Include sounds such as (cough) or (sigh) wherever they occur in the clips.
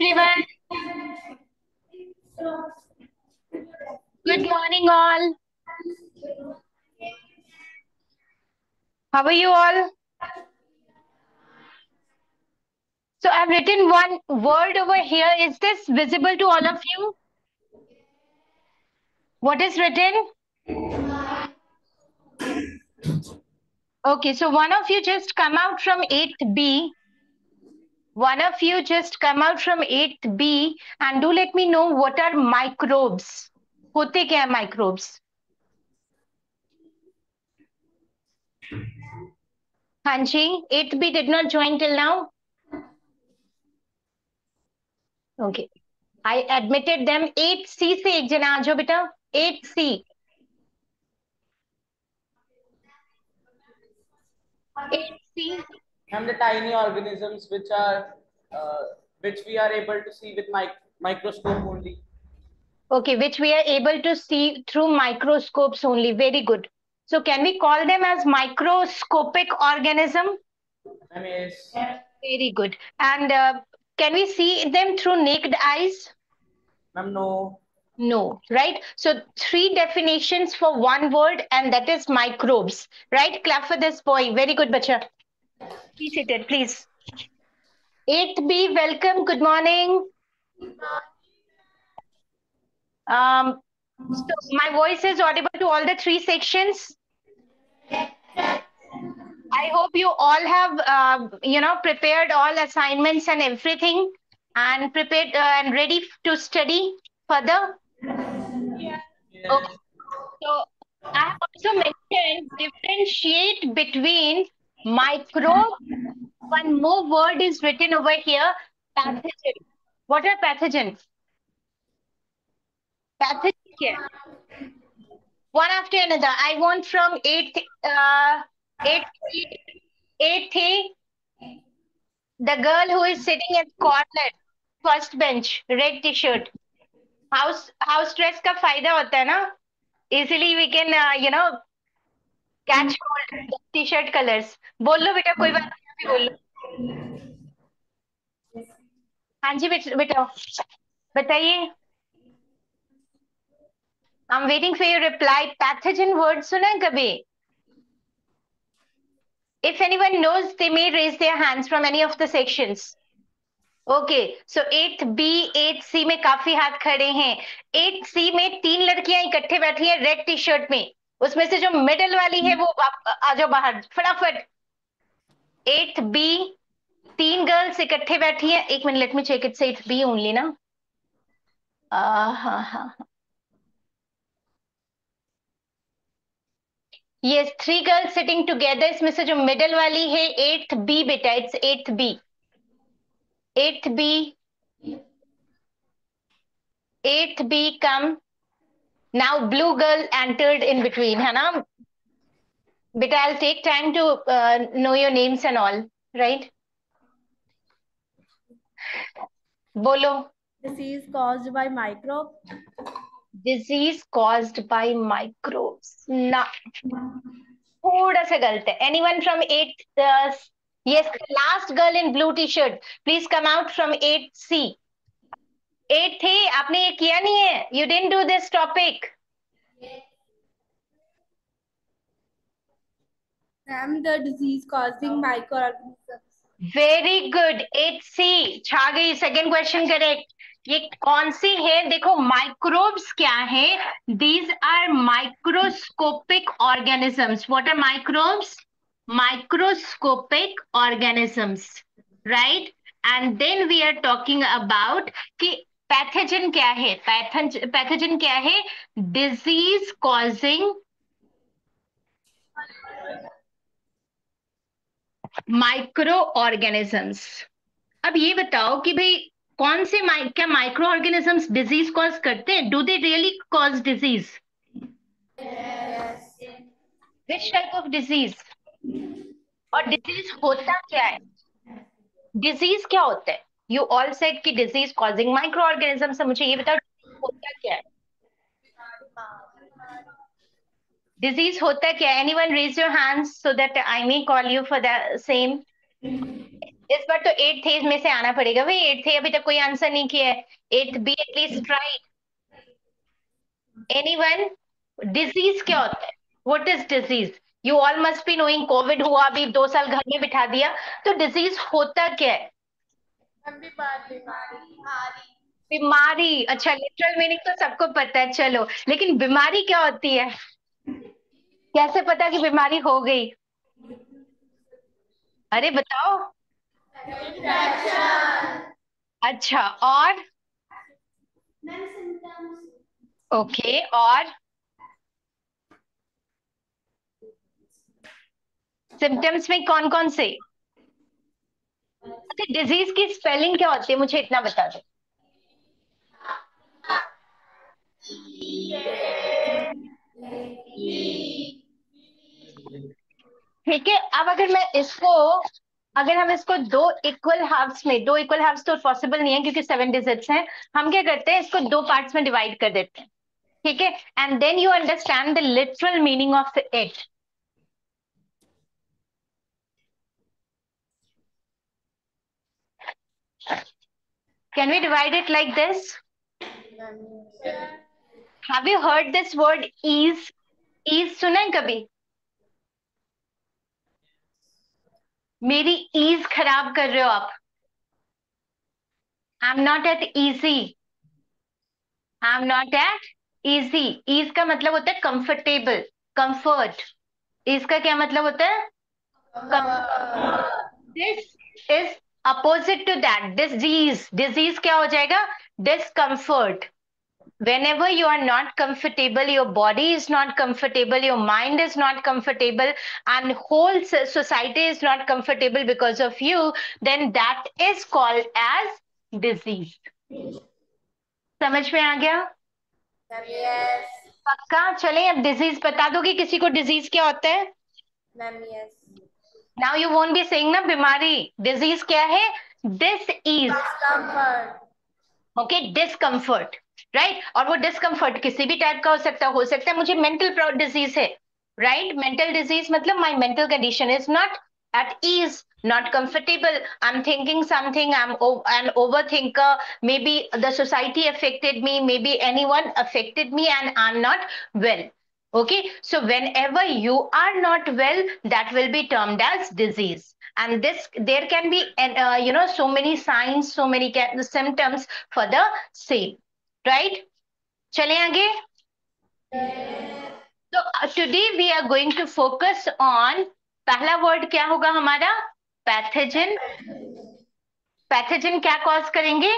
everyone. Good morning, all. How are you all? So I've written one word over here. Is this visible to all of you? What is written? Okay, so one of you just come out from 8B. One of you just come out from 8B and do let me know what are microbes. होते क्या है microbes? Hanji, 8B did not join till now. Okay. I admitted them. 8C से एक जना आ जाओ बेटा. 8C. 8C. and the tiny organisms which are uh, which we are able to see with mic microscope only. Okay, which we are able to see through microscopes only. Very good. So can we call them as microscopic organism? Yes. Very good. And uh, can we see them through naked eyes? Ma'am, no. No, right? So three definitions for one word, and that is microbes, right? Clap for this boy. Very good, bacha. Be seated, please. 8B, welcome. Good morning. Um, so my voice is audible to all the three sections. I hope you all have, uh, you know, prepared all assignments and everything, and prepared uh, and ready to study further. Yes. Okay. So I have also mentioned differentiate between Microbe, one more word is written over here, pathogen. What are pathogens? Pathogen here. One after another. I want from 8, uh, 8, the girl who is sitting at corner, first bench, red t-shirt. House. House dress ka faida hota hai na? Easily we can, uh, you know, catch T shirt colours बोल लो बेटा, कोई बात नहीं बोल लो। हाँ जी, बेटा बेटा, बताइए। I am waiting for your reply pathogen word सुना है कभी? If anyone knows, they may raise their hands from any of the sections okay so eight B eight C में काफ़ी हाथ खड़े हैं। एट सी में तीन लड़कियाँ इकट्ठे बैठी हैं रेड टी शर्ट में। उसमें से जो मिडल वाली है वो आ जाओ बाहर, फटाफट। एट बी तीन गर्ल्स इकट्ठे बैठी हैं। एक minute let me check it's B only ना। हाँ हाँ yes three girls sitting together इसमें से जो मिडल वाली है एट बी बेटा it's eight B eighth B eighth B come. Now blue girl entered in between, है ना? But I'll take time to uh, know your names and all, right? बोलो. disease caused by microbe Disease caused by microbes. ना. थोड़ा सा गलत है. Anyone from eighth? Uh, Yes, the last girl in blue t-shirt. Please come out from 8C. Eight D आपने ये किया नहीं है? You didn't do this topic very good eight C छा गई। सेकेंड क्वेश्चन करेक्ट ये कौन सी है? देखो माइक्रोब्स क्या है? These are microscopic organisms what are microbes microscopic organisms right and then we are talking about कि pathogen क्या है? Pathogen क्या है? Disease causing microorganisms. अब ये बताओ कि भाई, कौन से क्या माइक्रो ऑर्गेनिजम्स डिज़ीज़ कॉज करते हैं? Do they really cause disease which type of disease और डिज़ीज़ होता क्या है? डिज़ीज़ क्या होता है? यू ऑल सेड कि डिज़ीज़ कॉजिंग माइक्रो ऑर्गेनिज्म से मुझे ये बताओ, होता क्या है? डिज़ीज़ होता क्या है? Anyone raise your hands so that I may call you for the same इस बार तो एट थे में से आना पड़ेगा। भाई एट थे अभी तक कोई आंसर नहीं किया है। Eight B at least right anyone disease क्या होता है? What is disease you all must be knowing COVID हुआ अभी दो साल घर में बिठा दिया। तो डिज़ीज़ होता क्या है? बीमारी अच्छा लिटरल मीनिंग तो सबको पता है चलो। लेकिन बीमारी क्या होती है? कैसे पता कि बीमारी हो गई? अरे बताओ। अच्छा और? ओके और? सिम्टम्स में कौन कौन से? अच्छा डिज़ीज़ की स्पेलिंग क्या होती है? मुझे इतना बता दो। ठीक है, अब अगर मैं इसको, अगर हम इसको दो इक्वल हाफ्स में, दो इक्वल हाफ्स तो पॉसिबल नहीं है क्योंकि सेवन डिजिट्स हैं। हम क्या करते हैं, इसको दो पार्ट्स में डिवाइड कर देते हैं। ठीक है and then you understand the literal meaning of it Can we divide it like this? Have you heard this word ease? Ease सुना है कभी? मेरी ईज खराब कर रहे हो आप। I am not at easy I am not at easy ease का मतलब होता है कंफर्टेबल कंफर्ट ईज का क्या मतलब होता है? This is opposite to that disease disease क्या हो जाएगा? Discomfort whenever you are not comfortable your body is not comfortable your mind is not comfortable and whole society is not comfortable because of you then that is called as disease समझ में आ गया? पक्का? चले अब disease बता दो कि किसी को डिज़ीज़ क्या होता है? Now you won't be saying ना बीमारी डिज़ीज़ क्या है this is okay discomfort right और वो डिस्कम्फर्ट किसी भी टाइप का हो सकता है हो सकता है मुझे मेंटल डिज़ीज़ है राइट मेंटल डिज़ीज़ मतलब my mental condition is not at ease not comfortable i'm thinking something i'm an overthinker maybe the society affected me maybe anyone affected me and i'm not well okay so whenever you are not well that will be termed as disease and this there can be uh, you know so many signs so many symptoms for the same right chale aage so uh, today we are going to focus on पहला word क्या होगा हमारा pathogen pathogen क्या cause करेंगे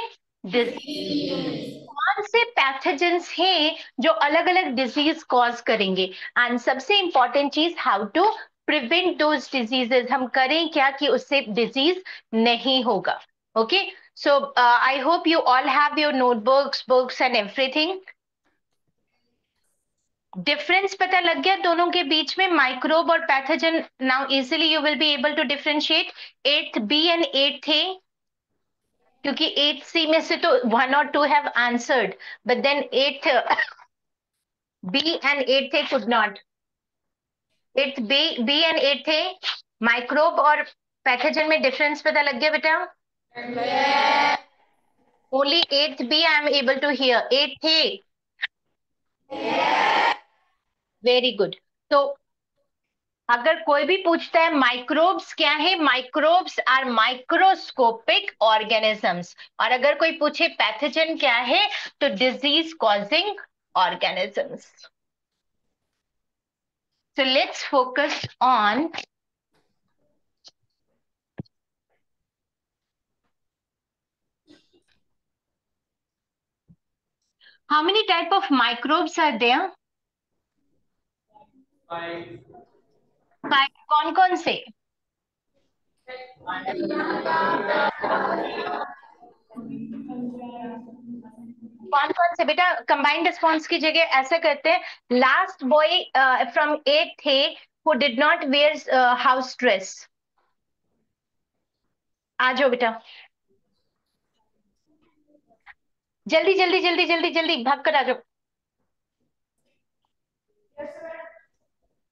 कौन से pathogens हैं जो अलग अलग डिज़ीज़ कॉज करेंगे? एंड सबसे important cheese how to prevent those diseases हम करें क्या कि उससे डिज़ीज़ नहीं होगा? Okay so I hope you all have your notebooks books and everything difference पता लग गया दोनों के बीच में? माइक्रोब और pathogen now easily you will be able to differentiate eight B and eight D क्योंकि एट सी में से तो वन और two have answered but then eight B and eight D could not eight B B and eight D microbe और pathogen में difference पता लग गया बेटा? Only eight B I am able to hear eight D very good तो अगर कोई भी पूछता है माइक्रोब्स क्या है माइक्रोब्स आर माइक्रोस्कोपिक ऑर्गेनिजम्स और अगर कोई पूछे पैथोजन क्या है तो disease causing organisms let's focus on how many type of microbes are there? Five. कौन कौन से? कौन कौन से? बेटा कंबाइंड रिस्पॉन्स की जगह ऐसा करते हैं last boy from eight D who did not wear house dress आ जाओ बेटा। जल्दी जल्दी जल्दी जल्दी जल्दी भाग कर आ जाओ।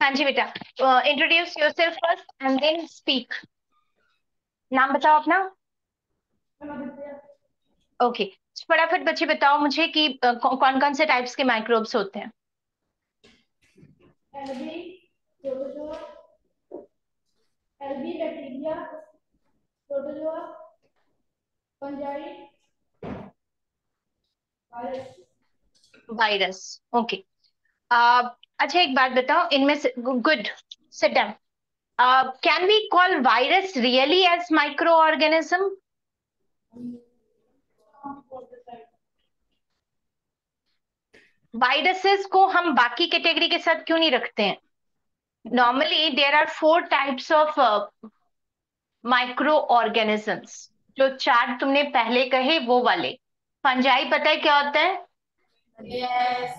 हाँ जी बेटा। Introduce yourself first and then speak नाम बताओ अपना। ओके फटाफट बच्चे बताओ मुझे कि कौन कौन से टाइप्स के माइक्रोब्स होते हैं? Algae protozoa. Bacteria. Protozoa. Virus. Virus okay अच्छा एक बात बताओ इनमें से good sit down can we call virus really as micro organism viruses को हम बाकी कैटेगरी के साथ क्यों नहीं रखते हैं? Normally there are four types of micro organisms जो चार तुमने पहले कहे वो वाले। फंजाई पता है क्या होता है? Yes.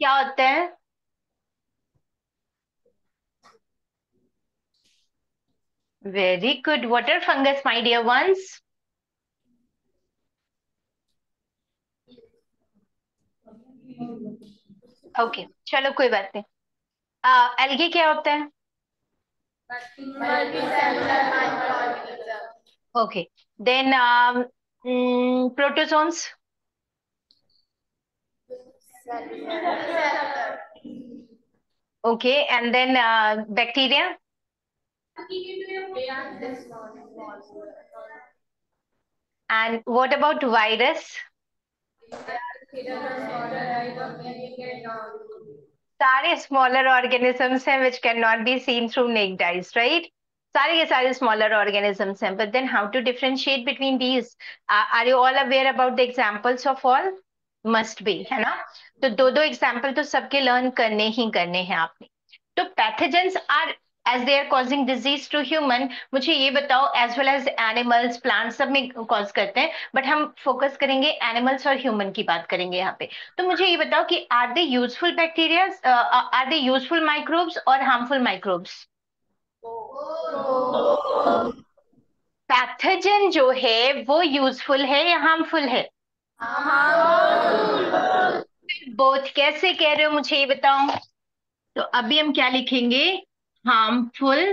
क्या होता है? Very good water fungus my dear once okay चलो कोई बात नहीं। एल्गी क्या होता है? Okay then protozoans okay and then bacteria? And what about virus सारे स्मॉलर ऑर्गेनिजम्स हैं which cannot be seen through naked eyes right सारे के सारे स्मॉलर ऑर्गेनिजम्स हैं but then how to differentiate between these uh, are you all aware about the examples of all must be है ना तो दो दो एग्ज़ाम्पल तो सबके लर्न करने ही करने हैं आपने तो pathogens are as they are causing disease to human मुझे ये बताओ as well as animals plant सब में कॉज करते हैं बट हम फोकस करेंगे एनिमल्स और ह्यूमन की बात करेंगे यहाँ पे। तो मुझे ये बताओ कि are they useful bacteria are they useful microbes और हार्मफुल माइक्रोब्स पैथोजन जो है, वो यूजफुल है या हार्मफुल है? बोथ कैसे कह रहे हो मुझे ये बताओ? तो अभी हम क्या लिखेंगे? Harmful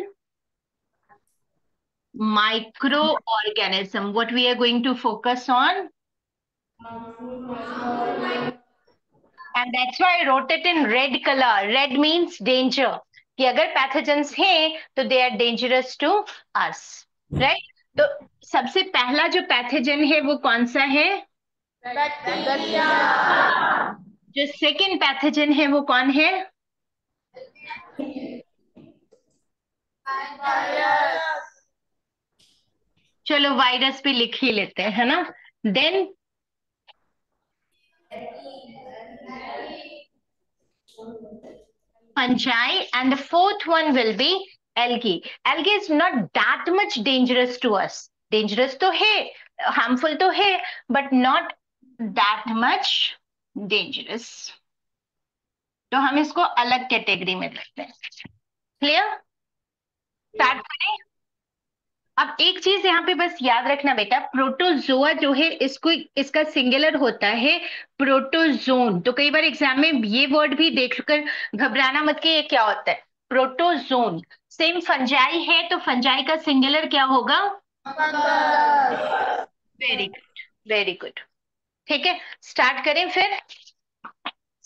micro organism what we are going to focus on and that's why I wrote it in red colour red means danger कि अगर पैथोजेंस हैं तो they are dangerous to us right तो सबसे पहला जो पैथोजन है वो कौन सा है? जो सेकेंड पैथोजन है वो कौन है? चलो वायरस भी लिख ही लेते हैं, है ना? Then fungi and the fourth one will be algae algae is not that much dangerous to us dangerous तो है हार्मफुल तो है but not that much dangerous तो हम इसको अलग कैटेगरी में रखते हैं. क्लियर स्टार्ट करें। अब एक चीज़ यहाँ पे बस याद रखना बेटा प्रोटोजोआ जो है इसको इसका सिंगुलर होता है प्रोटोजोन तो कई बार एग्ज़ाम में ये वर्ड भी देखकर घबराना मत कि ये क्या होता है। प्रोटोजोन सेम फंजाई है तो फंजाई का सिंगुलर क्या होगा? वेरी गुड वेरी गुड ठीक है स्टार्ट करें फिर।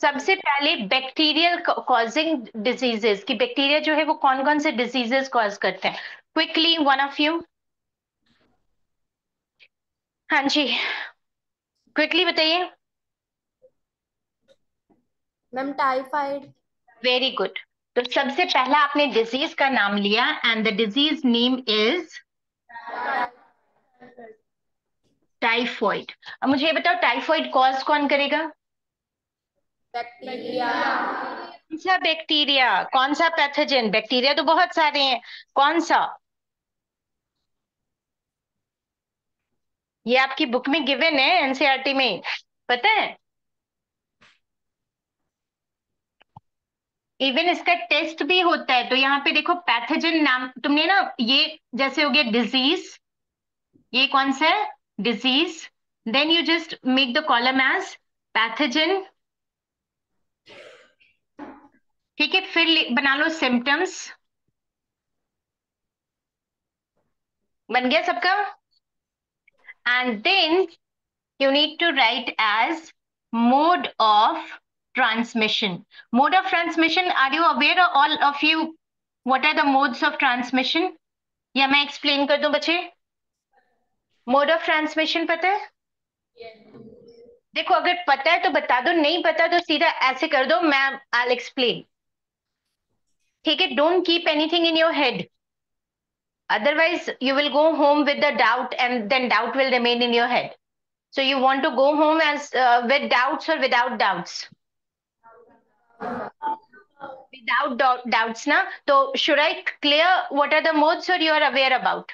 सबसे पहले बैक्टीरियल कॉजिंग डिजीजेस की बैक्टीरिया जो है वो कौन कौन से डिजीजेस कॉज करते हैं? क्विकली वन ऑफ़ यू हाँ जी। क्विकली बताइए। मैम टाइफाइड वेरी गुड तो सबसे पहला आपने डिज़ीज़ का नाम लिया and the disease name is typhoid अब मुझे ये बताओ टाइफॉइड कॉज कौन करेगा? बैक्टीरिया कौन सा बैक्टीरिया कौन सा पैथोजन बैक्टीरिया तो बहुत सारे हैं। कौन सा? ये आपकी बुक में गिवन है एनसीईआरटी में। पता है? इवन इसका टेस्ट भी होता है तो यहाँ पे देखो पैथोजन नाम, तुमने ना ये जैसे हो गया डिज़ीज़ ये कौन सा है? Disease then you just make the column as pathogen ठीक है, फिर बना लो सिम्टम्स बन गया सबका? And then you need to write as mode of transmission mode of transmission are you aware all of you what are the modes of transmission या मैं एक्सप्लेन कर दू बच्चे? मोड ऑफ़ ट्रांसमिशन पता है? yes. देखो, अगर पता है तो बता दो, नहीं पता तो सीधा ऐसे कर दो, ma'am I explain ठीक है don't keep anything in your head otherwise you will go home with the doubt and then doubt will remain in your head so you want to go home as uh, with doubts or without doubts without doubt, doubts na so should i clear what are the modes or you are aware about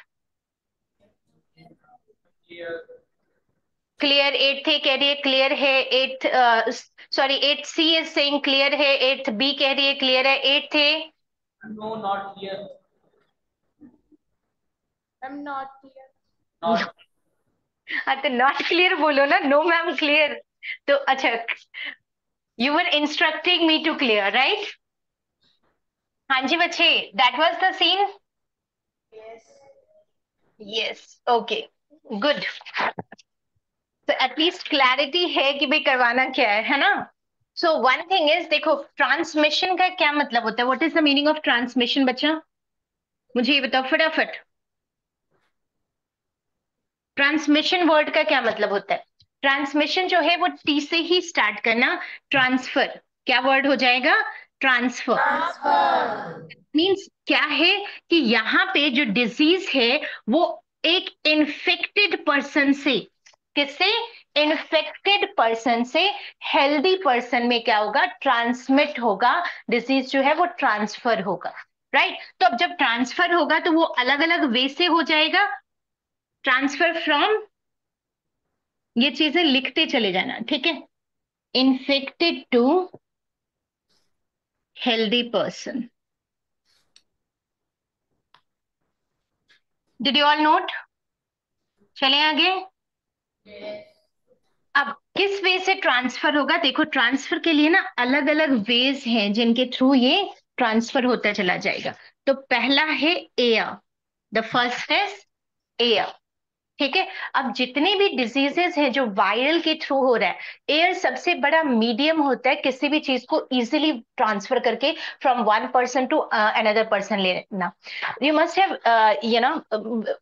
Clear. Clear eight थे कह रही है clear है eight sorry eight C is saying clear है eight B कह रही है clear है एट थे No, not clear. I'm not clear. Not. (laughs) हाँ तो नॉट क्लियर बोलो ना. नो मैम क्लियर तो अच्छा you were instructing me to clear right हाँ जी बच्चे that was the scene yes okay good तो एटलीस्ट क्लैरिटी है कि भाई करवाना क्या है है ना? सो वन थिंग इज़ देखो ट्रांसमिशन का क्या मतलब होता है? What is the meaning of transmission बच्चा? मुझे ये बताओ, फटाफट। ट्रांसमिशन वर्ड का क्या मतलब होता है? ट्रांसमिशन जो है, वो टी से ही स्टार्ट करना। ट्रांसफ़र क्या वर्ड हो जाएगा? ट्रांसफ़र मीन्स क्या है कि यहाँ पे जो डिज़ीज़ है, वो एक इन्फेक्टेड पर्सन से, किससे? इन्फेक्टेड पर्सन से हेल्दी पर्सन में क्या होगा? ट्रांसमिट होगा। डिज़ीज़ जो है वो ट्रांसफ़र होगा। Right right? तो अब जब ट्रांसफ़र होगा तो वो अलग अलग वे से हो जाएगा। ट्रांसफ़र फ्रॉम ये चीज़ें लिखते चले जाना, ठीक है? Infected to healthy person did you all note चले आगे? अब किस वे से ट्रांसफ़र होगा? देखो ट्रांसफ़र के लिए ना अलग अलग वेज हैं जिनके थ्रू ये ट्रांसफ़र होता चला जाएगा। तो पहला है air the first is air ठीक है? अब जितने भी डिजीजेस हैं जो वायरल के थ्रू हो रहा है एयर सबसे बड़ा मीडियम होता है किसी भी चीज़ को इजीली ट्रांसफ़र करके from one person to another person लेना। You must have you know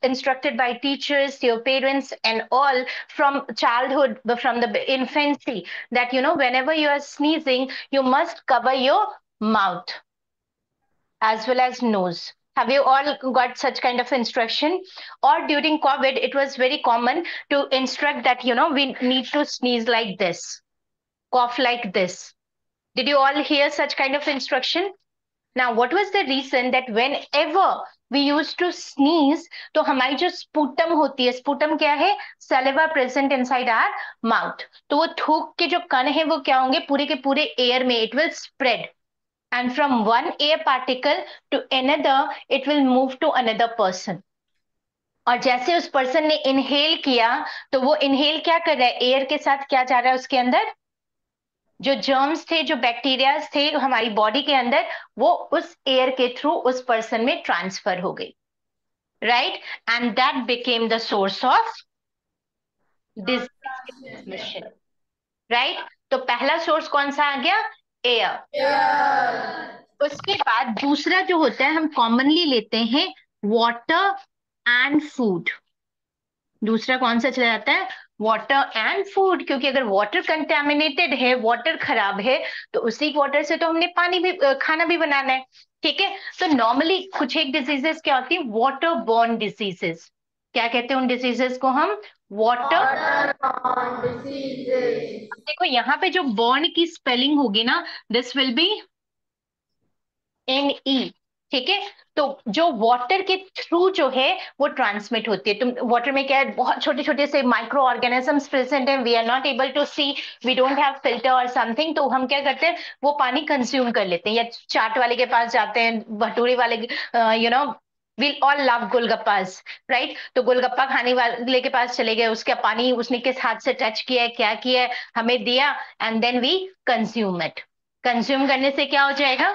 instructed by teachers your parents and all from childhood from the infancy that you know whenever you are sneezing you must cover your mouth as well as nose have you all got such kind of instruction or during covid it was very common to instruct that you know we need to sneeze like this cough like this did you all hear such kind of instruction now what was the reason that whenever we used to sneeze तो हमारी जो sputum होती है sputum क्या है saliva present inside our mouth तो वो थूक के जो कण है वो क्या होंगे पूरे के पूरे एयर में it will spread and from one air particle to another, it will move to another person. और जैसे उस पर्सन ने इनहेल किया तो वो इनहेल क्या कर रहा है? एयर के साथ क्या जा रहा है उसके अंदर? जो जर्म्स थे, जो बैक्टीरिया थे हमारी बॉडी के अंदर, वो उस एयर के थ्रू उस पर्सन में ट्रांसफ़र हो गई। Right and that became the source of transmission right तो पहला सोर्स कौन सा आ गया? एयर उसके बाद दूसरा जो होता है हम कॉमनली लेते हैं वाटर एंड फ़ूड दूसरा कौन सा चला जाता है? वाटर एंड फ़ूड क्योंकि अगर वाटर कंटेमिनेटेड है वाटर खराब है तो उसी वाटर से तो हमने पानी भी खाना भी बनाना है। ठीक है? तो नॉर्मली कुछ एक डिजीजेस क्या होती है? वाटर बॉर्न डिजीजेस क्या कहते हैं उन डिजीजेस को हम? वाटर देखो, यहाँ पे जो बॉर्न की स्पेलिंग होगी ना this will be N E ठीक है? तो जो वाटर के थ्रू जो है, वो ट्रांसमिट होती है। तुम वाटर में क्या है? बहुत छोटे छोटे से माइक्रो ऑर्गेनिजम्स प्रेजेंट है। We are not able to see we don't have filter और समथिंग तो हम क्या करते हैं? वो पानी कंज्यूम कर लेते हैं। या चाट वाले के पास जाते हैं, भटूरे वाले you know will all love golgappas right तो गोलगप्पा खाने वाले के पास चले गए, उसका पानी उसने किस हाथ से टच किया है, क्या किया है, हमें दिया and then we consume it consume करने से क्या हो जाएगा?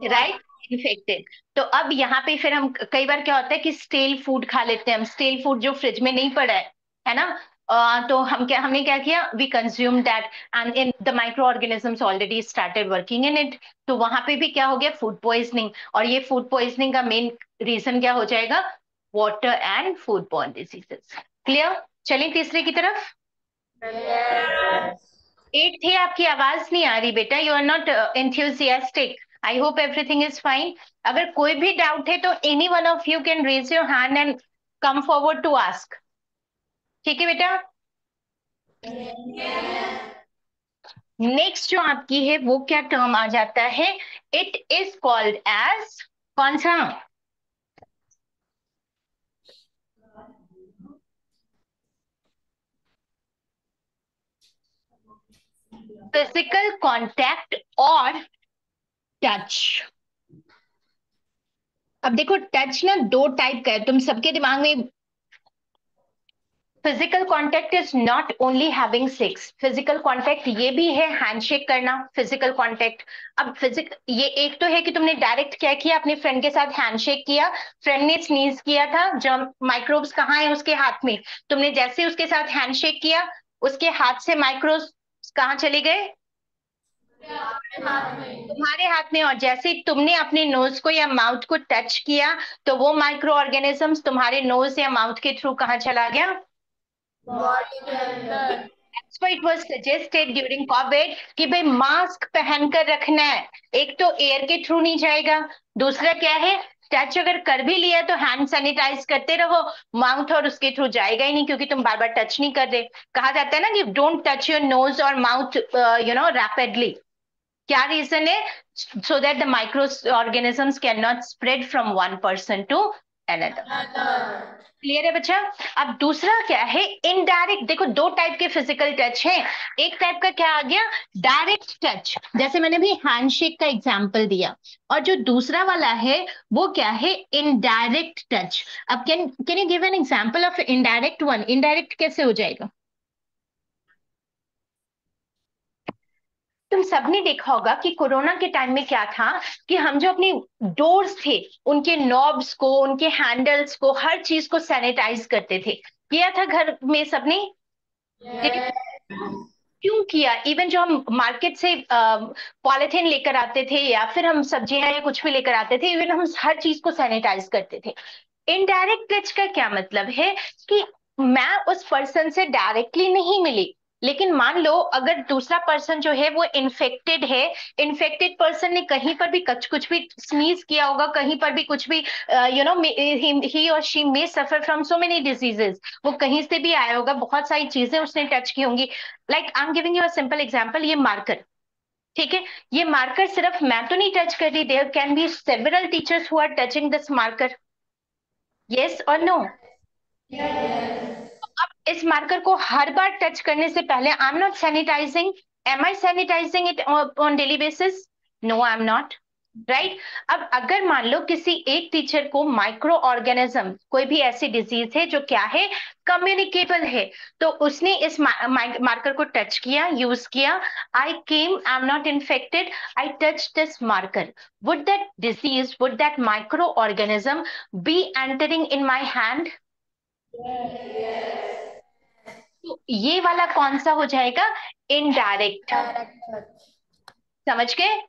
राइट इन्फेक्टेड तो अब यहाँ पे फिर हम, कई बार क्या होता है कि स्टेल फ़ूड खा लेते हैं, हम स्टेल फ़ूड जो फ्रिज में नहीं पड़ा है है ना? तो हम क्या, हमने क्या किया? We consume that and in the micro organisms already started working in it तो वहाँ पे भी क्या हो गया? फ़ूड पॉइजनिंग और ये फ़ूड पॉइजनिंग का मेन रीजन क्या हो जाएगा? Water and food borne diseases clear चलें तीसरे की तरफ़. एट थे आपकी आवाज़, नहीं आ रही बेटा. You are not enthusiastic I hope everything is fine अगर कोई भी डाउट है तो any one of you can raise your hand and come forward to ask ठीक है बेटा? नेक्स्ट जो आपकी है, वो क्या टर्म आ जाता है? इट इज़ कॉल्ड एज कौन सा? फ़िज़िकल कांटेक्ट और टच अब देखो टच ना दो टाइप का है। तुम सबके दिमाग में physical contact is not only having sex physical contact ये भी है हैंडशेक करना फ़िज़िकल कांटेक्ट अब फिजिक ये एक तो है कि तुमने डायरेक्ट क्या किया? अपने फ्रेंड के साथ हैंडशेक किया फ्रेंड ने स्नीज किया था, जब माइक्रोब्स कहाँ है उसके हाथ में? तुमने जैसे उसके साथ हैंडशेक किया, उसके हाथ से माइक्रोब्स कहाँ चले गए? तुम्हारे हाथ में। और जैसे तुमने अपने नोज़ को या माउथ को टच किया तो वो माइक्रो ऑर्गेनिजम्स तुम्हारे नोज़ या माउथ के थ्रू कहाँ चला गया? Was suggested during COVID कि भाई मास्क पहनकर रखना है। एक तो एयर के थ्रू नहीं जाएगा। दूसरा क्या है? टच अगर कर भी लिया तो हैंड सैनिटाइज करते रहो। माउथ और उसके थ्रू जाएगा ही नहीं क्योंकि तुम बार बार टच नहीं कर रहे। कहा जाता है ना कि डोंट टच योर नोज़ और माउथ यू नो रैपिडली क्या रीजन है? So that the micro organisms can not spread from one person to another clear है बच्चा? अब दूसरा क्या है? इनडायरेक्ट देखो, दो टाइप के फ़िज़िकल टच है। एक टाइप का क्या आ गया? डायरेक्ट टच जैसे मैंने भी हैंडशेक का एग्जांपल दिया। और जो दूसरा वाला है, वो क्या है? इनडायरेक्ट टच अब can can you give an example of indirect one indirect कैसे हो जाएगा? तुम सबने देखा होगा कि कोरोना के टाइम में क्या था कि हम जो अपने डोर्स थे उनके नॉब्स को उनके हैंडल्स को हर चीज़ को सैनिटाइज करते थे। किया था घर में सबने? Yes. क्यों किया? इवन जो हम मार्केट से पॉलिथिन लेकर आते थे या फिर हम सब्ज़ियाँ या कुछ भी लेकर आते थे इवन हम हर चीज़ को सैनिटाइज करते थे। इनडायरेक्ट टच का क्या मतलब है कि मैं उस पर्सन से डायरेक्टली नहीं मिली। लेकिन मान लो, अगर दूसरा पर्सन जो है वो इन्फेक्टेड है इन्फेक्टेड पर्सन ने कहीं पर भी कुछ कुछ भी स्नीज किया होगा, कहीं पर भी कुछ भी यू नो ही और she may suffer from so many diseases वो कहीं से भी आया होगा, बहुत सारी चीज़ें उसने टच की होंगी. Like I am giving you a simple example ये मार्कर ठीक है? ये मार्कर सिर्फ़ मैं तो नहीं टच कर रही there can be several teachers who are touching this marker yes और नो इस मार्कर को हर बार टच करने से पहले I am not sanitising am I sanitising it on daily basis no I am not right अब अगर मान लो किसी एक टीचर को माइक्रो ऑर्गेनिज्म कोई भी ऐसी डिज़ीज़ है जो क्या है? कम्युनिकेबल है। तो उसने इस मार्कर को टच किया यूज़ किया। I came I am not infected I touch this marker would that disease would that micro organism be entering in my hand तो ये वाला कौन सा हो जाएगा? इनडायरेक्ट समझ गए?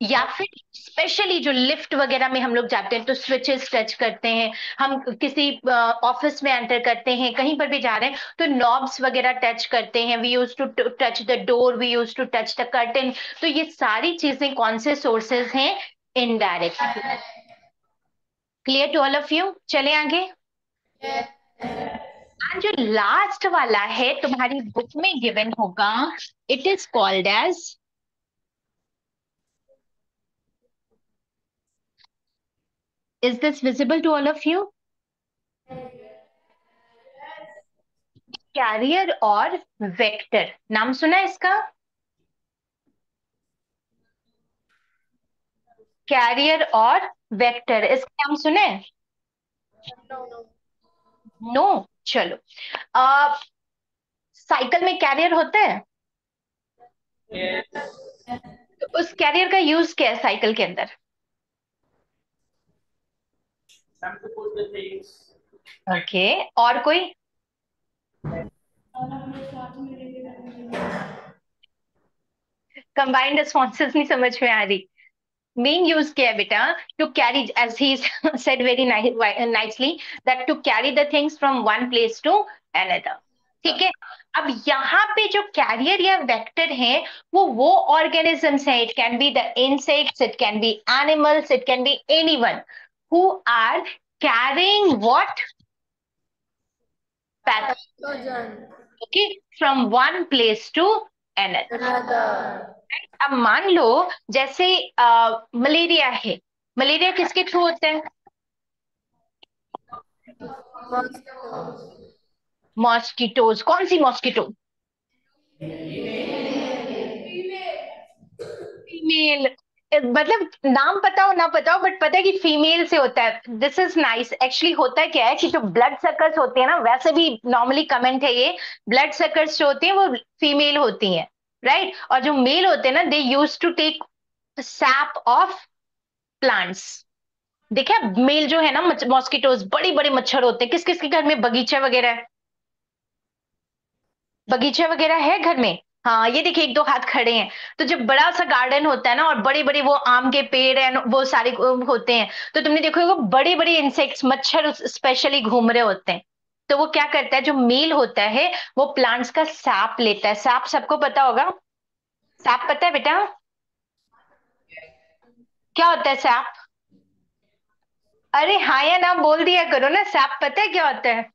या फिर स्पेशली जो लिफ्ट वगैरह में हम लोग जाते हैं तो स्विचेस टच करते हैं, हम किसी ऑफ़िस में एंटर करते हैं, कहीं पर भी जा रहे हैं तो नॉब्स वगैरह टच करते हैं we use to touch the door we use to touch the curtain तो ये सारी चीज़ें कौन से सोर्सेज हैं? Indirect clear to all of you चले आगे? Yeah. एंड जो लास्ट वाला है तुम्हारी बुक में गिवन होगा it is called as is this visible to all of you carrier और वेक्टर नाम सुना इसका? कैरियर और वेक्टर इसका नाम सुने नो no, चलो। साइकिल में कैरियर होता है? Yes. तो उस कैरियर का यूज़ क्या है साइकिल के अंदर? Okay okay. और कोई? कंबाइंड रिस्पॉन्सेज नहीं समझ में आ रही। मेन यूज़ क्या बेटा to carry as he said very nicely that to carry the things from one place to another ठीक है? अब यहाँ पे जो कैरियर या वेक्टर है वो वो ऑर्गेनिजम्स है. It can be the insects it can be animals it can be anyone who are carrying what Pathogen. Okay from one place to Another. अब मान लो, जैसे मलेरिया है। मलेरिया किसके थ्रू होता है? मॉस्किटोज। कौन सी मॉस्किटो? फीमेल। मतलब नाम पता हो ना पता हो बट पता है कि फीमेल से होता है। दिस इज़ नाइस एक्चुअली होता क्या है कि जो ब्लड सर्कल्स होते हैं ना, वैसे भी नॉर्मली कमेंट है ये। ब्लड सर्कल्स जो होते हैं, वो फीमेल होती हैं। Right right? और जो मेल होते हैं ना they use to take sap of plants देखा मेल जो है ना मॉस्किटोज बड़े बड़े मच्छर होते हैं। किस किस के घर में? बगीचा वगैरह है। बगीचा वगैरह है घर में? हाँ ये देखिए, एक दो हाथ खड़े हैं। तो जब बड़ा सा गार्डन होता है ना, और बड़े बड़े वो आम के पेड़ है वो सारे होते हैं। तो तुमने देखो बड़े बड़े इंसेक्ट्स मच्छर स्पेशली घूम रहे होते हैं। तो वो क्या करता है, जो मेल होता है, वो प्लांट्स का सैप लेता है। सैप सबको पता होगा? सैप पता है बेटा? क्या होता है सैप? अरे हाँ या ना बोल दिया करो ना, सैप पता है क्या होता है?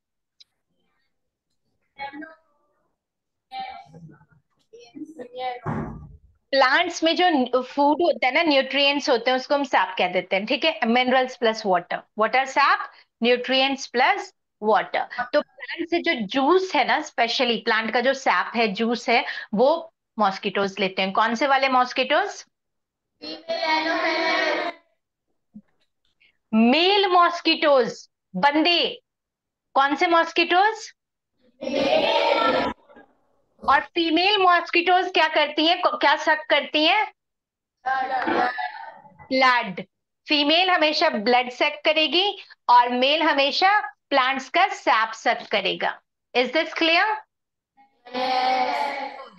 प्लांट्स में जो फ़ूड होता है ना न्यूट्रिएंट्स होते हैं, उसको हम सैप कह देते हैं, ठीक है? Minerals plus water water sap nutrients plus water तो प्लांट से जो जूस है ना स्पेशली प्लांट का जो सैप है जूस है वो मॉस्किटोज लेते हैं। कौन से वाले मॉस्किटोज मेल मॉस्किटोज बंदे। कौन से मॉस्किटोज और फीमेल मॉस्किटोज क्या करती हैं? क्या सक करती हैं? ब्लड फीमेल हमेशा ब्लड सेक करेगी और मेल हमेशा प्लांट्स का सैप सक करेगा। Is this clear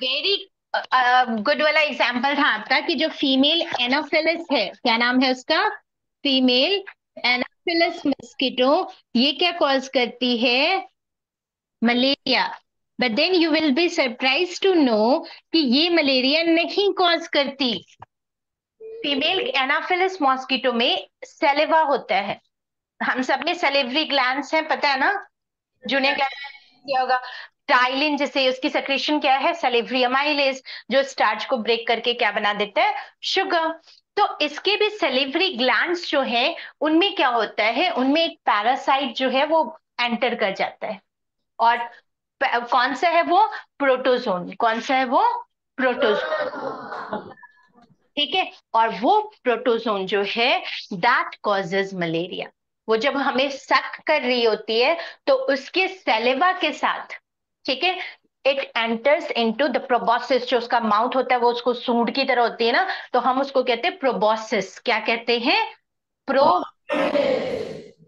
very good वाला एग्ज़ाम्पल था आपका कि जो फीमेल एनोफिलिस है, क्या नाम है उसका? फीमेल एनोफिलिस मस्किटो ये क्या कॉज करती है? Malaria but then you will be surprise to know कि ये मलेरिया नहीं कॉज करती। फीमेल एनाफिलिस मॉस्किटो में सेलेवा होता है। हम सब में सेलेवरी ग्लैंड्स हैं पता है ना? जूनियर ग्लैंड क्या होगा। टाइलिन जैसे उसकी सेक्रेशन क्या है? सेलेवरी अमाइलेज जो स्टार्च को ब्रेक करके क्या बना देता है? शुगर तो इसके भी सेलेवरी ग्लैंड जो है उनमें क्या होता है? उनमें एक पैरासाइट जो है वो एंटर कर जाता है। और कौन सा है वो? प्रोटोजोन कौन सा है वो? प्रोटोजोन ठीक है? और वो प्रोटोजोन जो है दैट कॉजेज मलेरिया वो जब हमें सक कर रही होती है तो उसके सेलेवा के साथ, ठीक है it enters into the proboscis जो उसका माउथ होता है, वो उसको सूंड की तरह होती है ना तो हम उसको कहते हैं प्रोबोसिस क्या कहते हैं? प्रो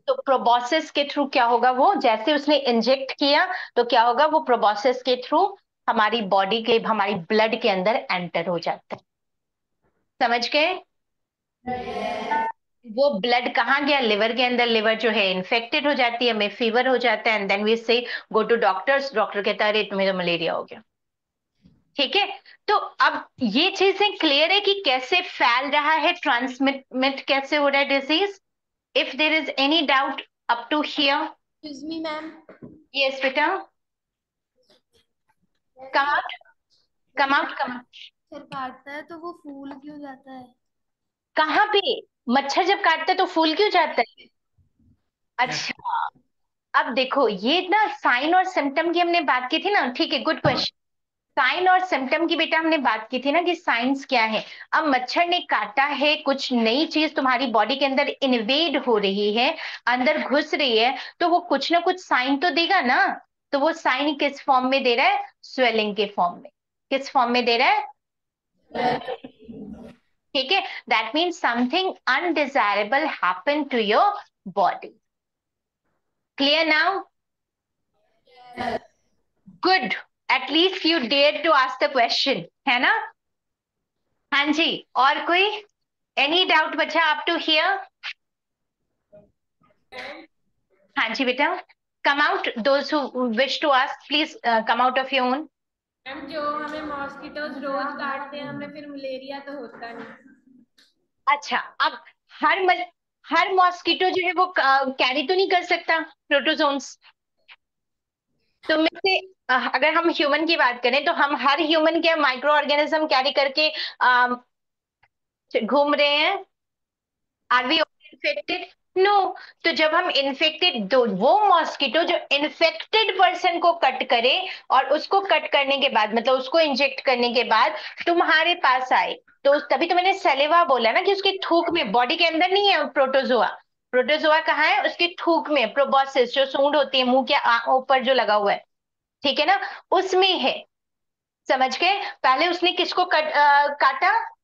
तो प्रोबोसिस के थ्रू क्या होगा वो? जैसे उसने इंजेक्ट किया तो क्या होगा? वो प्रोबोसिस के थ्रू हमारी बॉडी के, हमारी ब्लड के अंदर एंटर हो जाता है। समझ गए? वो ब्लड कहाँ गया? लिवर के अंदर लिवर जो है इन्फेक्टेड हो जाती है हमें फीवर हो जाता है एंड देन वी से गो टू डॉक्टर्स डॉक्टर कहता है अरे तुम्हें तो मलेरिया हो गया। ठीक है? तो अब ये चीज़ें क्लियर है कि कैसे फैल रहा है ट्रांसमिट कैसे हो रहा है disease if there is any doubt up to Excuse me, ma'am. yes beta come out. Come out come out. Sir काटता है तो वो फूल क्यों जाता है? कहाँ पे? मच्छर जब काटता है तो फूल क्यों जाता है? अच्छा अब देखो ये ना साइन और सिम्टम की हमने बात की थी ना ठीक है गुड क्वेश्चन साइन और सिम्टम की बेटा हमने बात की थी ना कि साइंस क्या है। अब मच्छर ने काटा है कुछ नई चीज़ तुम्हारी बॉडी के अंदर इन्वेड हो रही है अंदर घुस रही है तो वो कुछ ना कुछ साइन तो देगा ना? तो वो साइन किस फॉर्म में दे रहा है? स्वेलिंग के फॉर्म में। किस फॉर्म में दे रहा है? ठीक है that means something undesirable happen to your body Clear now? Good. At least you dared to ask the question, है ना? हाँ जी और कोई एनी डाउट बचा आप टू हियर हाँ जी बेटा come out those who wish to ask please come out of your own ma'am जो हमें मॉस्किटोज रोज काटते हैं हमें फिर मलेरिया तो होता नहीं। अच्छा अब हर मल, हर मॉस्किटो जो है वो कैरी तो नहीं कर सकता प्रोटोजोन्स तो में से अगर हम ह्यूमन की बात करें तो हम हर ह्यूमन के माइक्रो ऑर्गेनिज्म कैरी करके घूम रहे हैं। Are we infected no no. तो जब हम इन्फेक्टेड दो वो मॉस्किटो जो इन्फेक्टेड पर्सन को कट करे और उसको कट करने के बाद मतलब उसको इंजेक्ट करने के बाद तुम्हारे पास आए तो तभी तो मैंने सेलेवा बोला ना कि उसके थूक में बॉडी के अंदर नहीं है प्रोटोजोआ प्रोटोजोआ कहाँ है? उसके थूक में प्रोबोसिस जो सूंड होती है मुँह के ऊपर जो लगा हुआ है। ठीक है ना? उसमें है। समझ गए? पहले उसने किसको कट, आ, काटा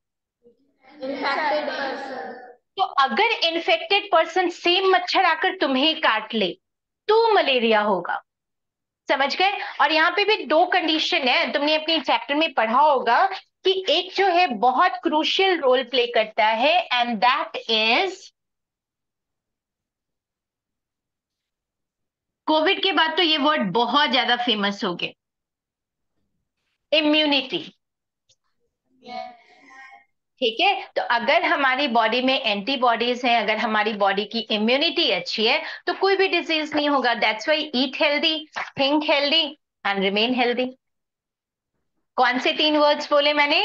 तो अगर इन्फेक्टेड पर्सन सेम मच्छर आकर तुम्हें काट ले तो मलेरिया होगा। समझ गए? और यहाँ पे भी दो कंडीशन है। तुमने अपने चैप्टर में पढ़ा होगा कि एक जो है बहुत क्रूशियल रोल प्ले करता है एंड दैट इज़ कोविड के बाद तो ये वर्ड बहुत ज़्यादा फ़ेमस हो गए। इम्यूनिटी ठीक है? तो अगर हमारी बॉडी में एंटीबॉडीज हैं, अगर हमारी बॉडी की इम्यूनिटी अच्छी है तो कोई भी डिज़ीज़ नहीं होगा। That's why eat healthy think healthy and remain healthy कौन से तीन वर्ड्स बोले मैंने?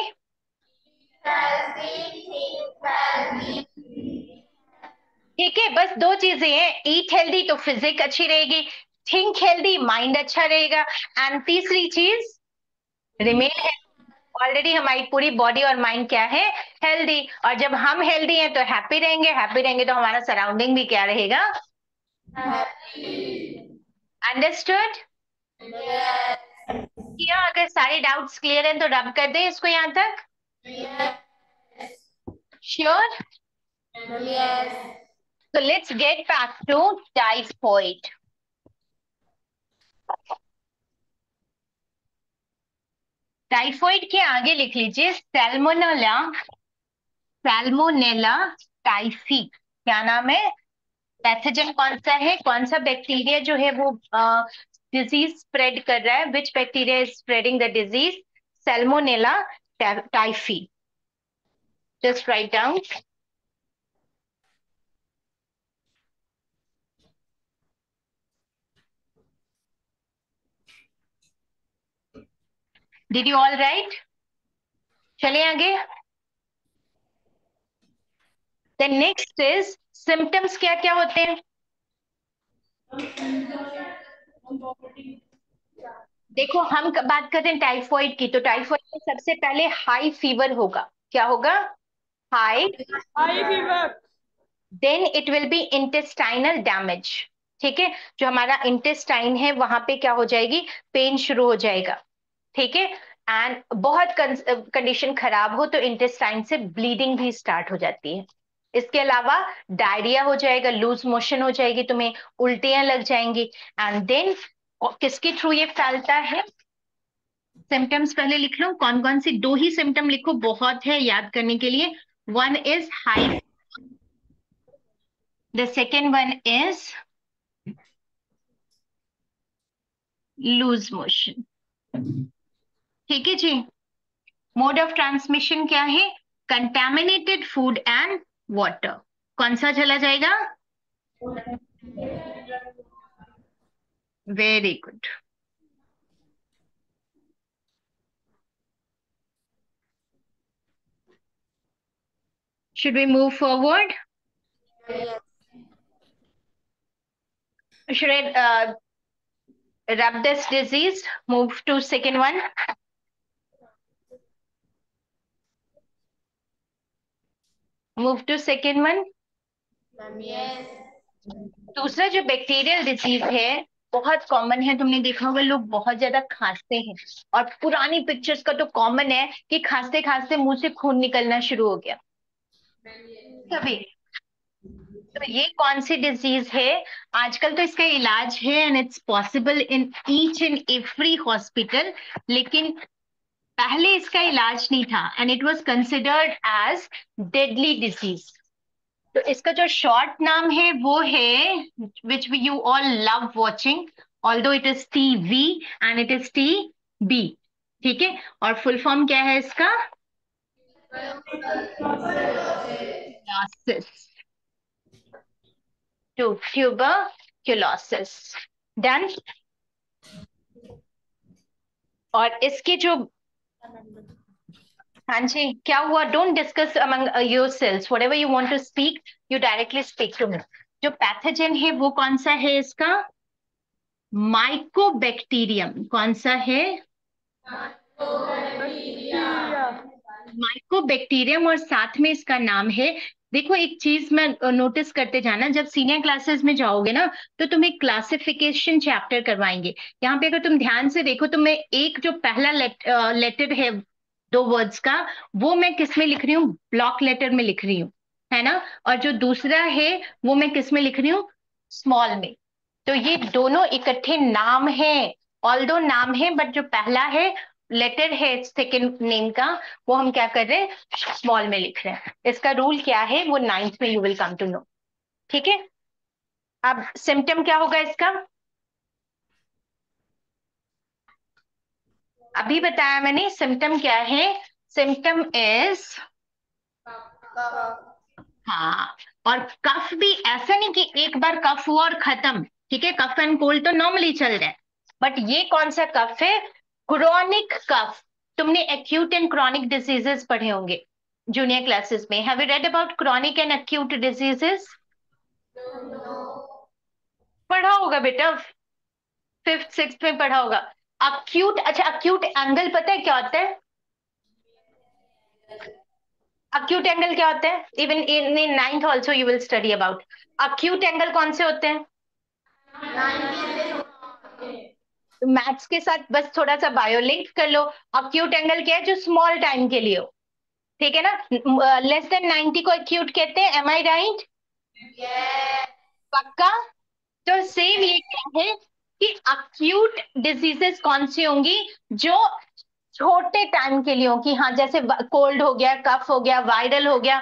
ठीक है, बस दो चीज़ें हैं। ईट हेल्दी तो फिजिक अच्छी रहेगी। थिंक हेल्दी माइंड अच्छा रहेगा। एंड तीसरी चीज़ रिमेन हेल्दी ऑलरेडी हमारी पूरी बॉडी और माइंड क्या है? हेल्दी और जब हम हेल्दी हैं तो हैप्पी रहेंगे। हैप्पी रहेंगे तो हमारा सराउंडिंग भी क्या रहेगा? अंडरस्टूड किया अगर सारे डाउट्स क्लियर हैं तो रब कर दें इसको यहाँ तक। Sure yes. Let's get back to to typhoid के आगे लिख लीजिए सेल्मोनेला सेल्मोनेला टाइफी क्या नाम है? पैथोजन कौन सा है? कौन सा बैक्टीरिया जो है वो डिज़ीज़ स्प्रेड कर रहा है? Which bacteria is spreading the disease Salmonella typhi just write down did you all right चलिए आगे। देन नेक्स्ट इज़ सिम्टम्स क्या क्या होते हैं? देखो हम बात करते हैं टाइफॉइड की तो टाइफॉइड में सबसे पहले हाई फीवर होगा। क्या होगा? High high fever then it will be intestinal damage ठीक है? जो हमारा इंटेस्टाइन है वहाँ पे क्या हो जाएगी? पेन शुरू हो जाएगा। ठीक है? एंड बहुत कंडीशन खराब हो तो इंटेस्टाइन से ब्लीडिंग भी स्टार्ट हो जाती है। इसके अलावा डायरिया हो जाएगा लूज मोशन हो जाएगी, तुम्हें उल्टियाँ लग जाएँगी। एंड देन किसके थ्रू ये फैलता है? सिम्टम्स पहले लिख लो कौन कौन सी दो ही सिम्टम लिखो, बहुत है याद करने के लिए। One is high the second one is loose motion ठीक है जी। मोड ऑफ़ ट्रांसमिशन क्या है? कंटेमिनेटेड फ़ूड एंड वाटर कौन सा चला जाएगा? Very good should we move forward Should I uh, rub this disease? Move. Move to second one. Yes. दूसरा जो बैक्टीरियल डिज़ीज़ है बहुत कॉमन है तुमने देखा होगा लोग बहुत ज़्यादा खांसते हैं और पुरानी पिक्चर्स का तो कॉमन है कि खांसते खांसते मुँह से खून निकलना शुरू हो गया कभी तो ये कौन सी डिज़ीज़ है आजकल तो इसका इलाज है and it's possible in each and every hospital लेकिन पहले इसका इलाज नहीं था and it was considered as deadly disease तो इसका जो शॉर्ट नाम है, वो है which you all love watching although it is TV and it is TB ठीक है? और फुल फॉर्म क्या है इसका? Tuberculosis. डन और इसके जो हाँ जी क्या हुआ? Don't discuss among yourselves whatever you want to speak you directly speak to me जो पैथोजन है वो कौन सा है इसका? माइकोबैक्टीरियम कौन सा है? माइकोबैक्टीरियम और साथ में इसका नाम है देखो, एक चीज़ मैं नोटिस करते जाना, जब सीनियर क्लासेस में जाओगे ना तो तुम्हें क्लासिफिकेशन चैप्टर करवाएँगे। यहाँ पे अगर तुम ध्यान से देखो तो मैं एक जो पहला लेटर है, दो वर्ड्स का, वो मैं किसमें लिख रही हूँ? ब्लॉक लेटर में लिख रही हूँ, है ना? और जो दूसरा है, वो मैं किसमें लिख रही हूँ? स्मॉल में। तो ये दोनों इकट्ठे नाम है ऑल दो नाम है बट जो पहला है लेटर है सेकेंड नेम का, वो हम क्या कर रहे हैं? स्मॉल में लिख रहे हैं। इसका रूल क्या है? वो नाइन्थ में you will come to know ठीक है? अब सिम्टम क्या होगा इसका? अभी बताया मैंने सिम्टम क्या है? सिम्टम इज़ हाँ और कफ भी ऐसा नहीं कि एक बार कफ हुआ और खत्म। ठीक है? कफ एंड कोल्ड तो नॉर्मली चल रहा है। बट ये कौन सा कफ है? क्रॉनिक कफ तुमने एक्यूट एंड क्रॉनिक डिजीजेस पढ़े होंगे जूनियर क्लासेस में। Have you read about chronic and acute diseases पढ़ा होगा बेटा। फिफ्थ सिक्स में पढ़ा होगा। अक्यूट अच्छा अक्यूट एंगल पता है क्या होता है? अक्यूट एंगल क्या होता है? Even in in ninth also you will study about acute angle कौन से होते हैं? मैथ्स के साथ बस थोड़ा सा बायो लिंक कर लो। अक्यूट एंगल क्या है? जो स्मॉल टाइम के लिए हो। ठीक है ना? लेस देन नाइनटी को अक्यूट कहते हैं। एम आई राइट पक्का? तो सेम ये क्या है कि अक्यूट डिजीजेस कौन सी होंगी? जो छोटे टाइम के लिए हो कि हाँ जैसे कोल्ड हो गया कफ हो गया वायरल हो गया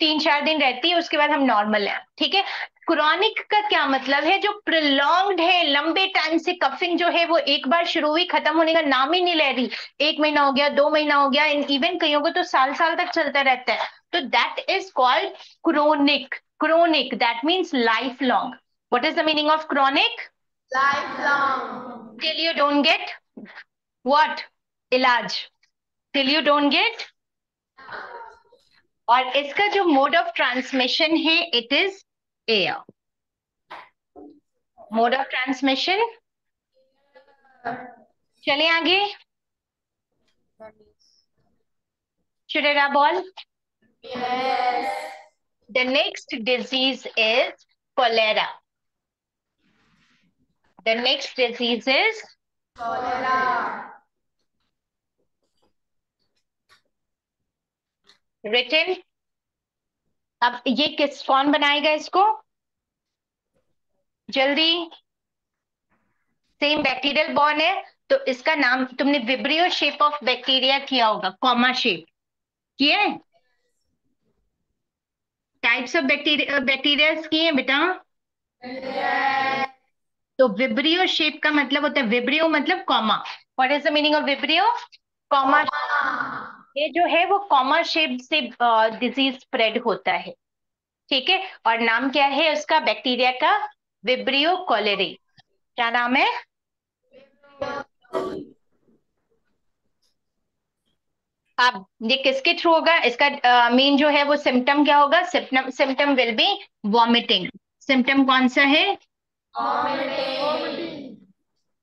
तीन चार दिन रहती है उसके बाद हम नॉर्मल हैं। ठीक है? क्रॉनिक का क्या मतलब है? जो प्रिलोंग्ड है लंबे टाइम से कफिंग जो है वो एक बार शुरू हुई खत्म होने का नाम ही नहीं ले रही। एक महीना हो गया दो महीना हो गया इन इवन कईयों को तो साल साल तक चलता रहता है। तो that is called chronic chronic that means life long what is the meaning of chronic life long till you don't get what इलाज till यू डोंट गेट और इसका जो मोड ऑफ़ ट्रांसमिशन है it is air mode of transmission चले आगे should I ball Yes. the next disease is cholera The next disease is Cholera. written. अब ये किस कौन बनाएगा इसको? जल्दी। सेम बैक्टीरियल बॉर्न है तो इसका नाम, तुमने विब्रियो शेप ऑफ़ बैक्टीरिया किया होगा कॉमा शेप किया है? टाइप्स ऑफ़ बैक्टीरिया बैक्टीरिया किए बेटा? तो विब्रियो शेप का मतलब होता है, विब्रियो मतलब comma what is the meaning of Vibrio? Comma ये जो है वो कॉमर शेप से डिज़ीज़ स्प्रेड होता है। ठीक है? और नाम क्या है उसका? बैक्टीरिया का? विब्रियो कोलेरी क्या नाम है? अब ये किसके थ्रू होगा? इसका मेन जो है वो सिम्टम क्या होगा? Symptom symptom will be vomiting symptom कौन सा है?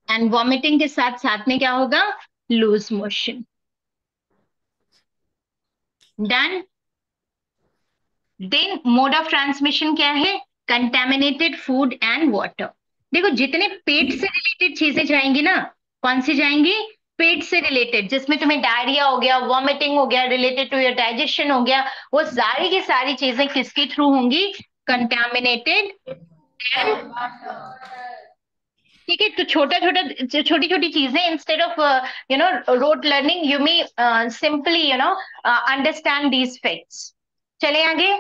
एंड वॉमिटिंग के साथ साथ में क्या होगा? Loose motion done then mode of transmission क्या है? कंटेमिनेटेड फ़ूड एंड वाटर देखो, जितने पेट से रिलेटेड चीज़ें जाएँगी ना, कौन सी जाएँगी? पेट से रिलेटेड जिसमें तुम्हें डायरिया हो गया वॉमिटिंग हो गया रिलेटेड टू योर डाइजेशन हो गया, वो सारी की सारी चीज़ें किसके थ्रू होंगी? कंटेमिनेटेड ठीक है तो छोटा छोटा छोटी छोटी चीज़ें instead of you know rote learning you me simply you know understand these facts चले आगे?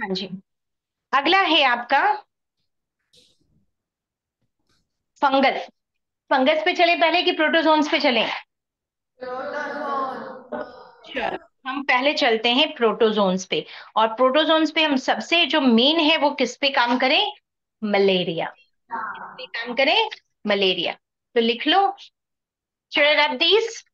हाँ जी। अगला है आपका फंगस। फंगस पे चले पहले कि प्रोटोजोन्स पे चले? चलो। हम पहले चलते हैं प्रोटोजोन्स पे। और प्रोटोजोन्स पे हम सबसे जो मेन है वो किस पे काम करें? मलेरिया किस पे काम करें? मलेरिया तो लिख लो। दीज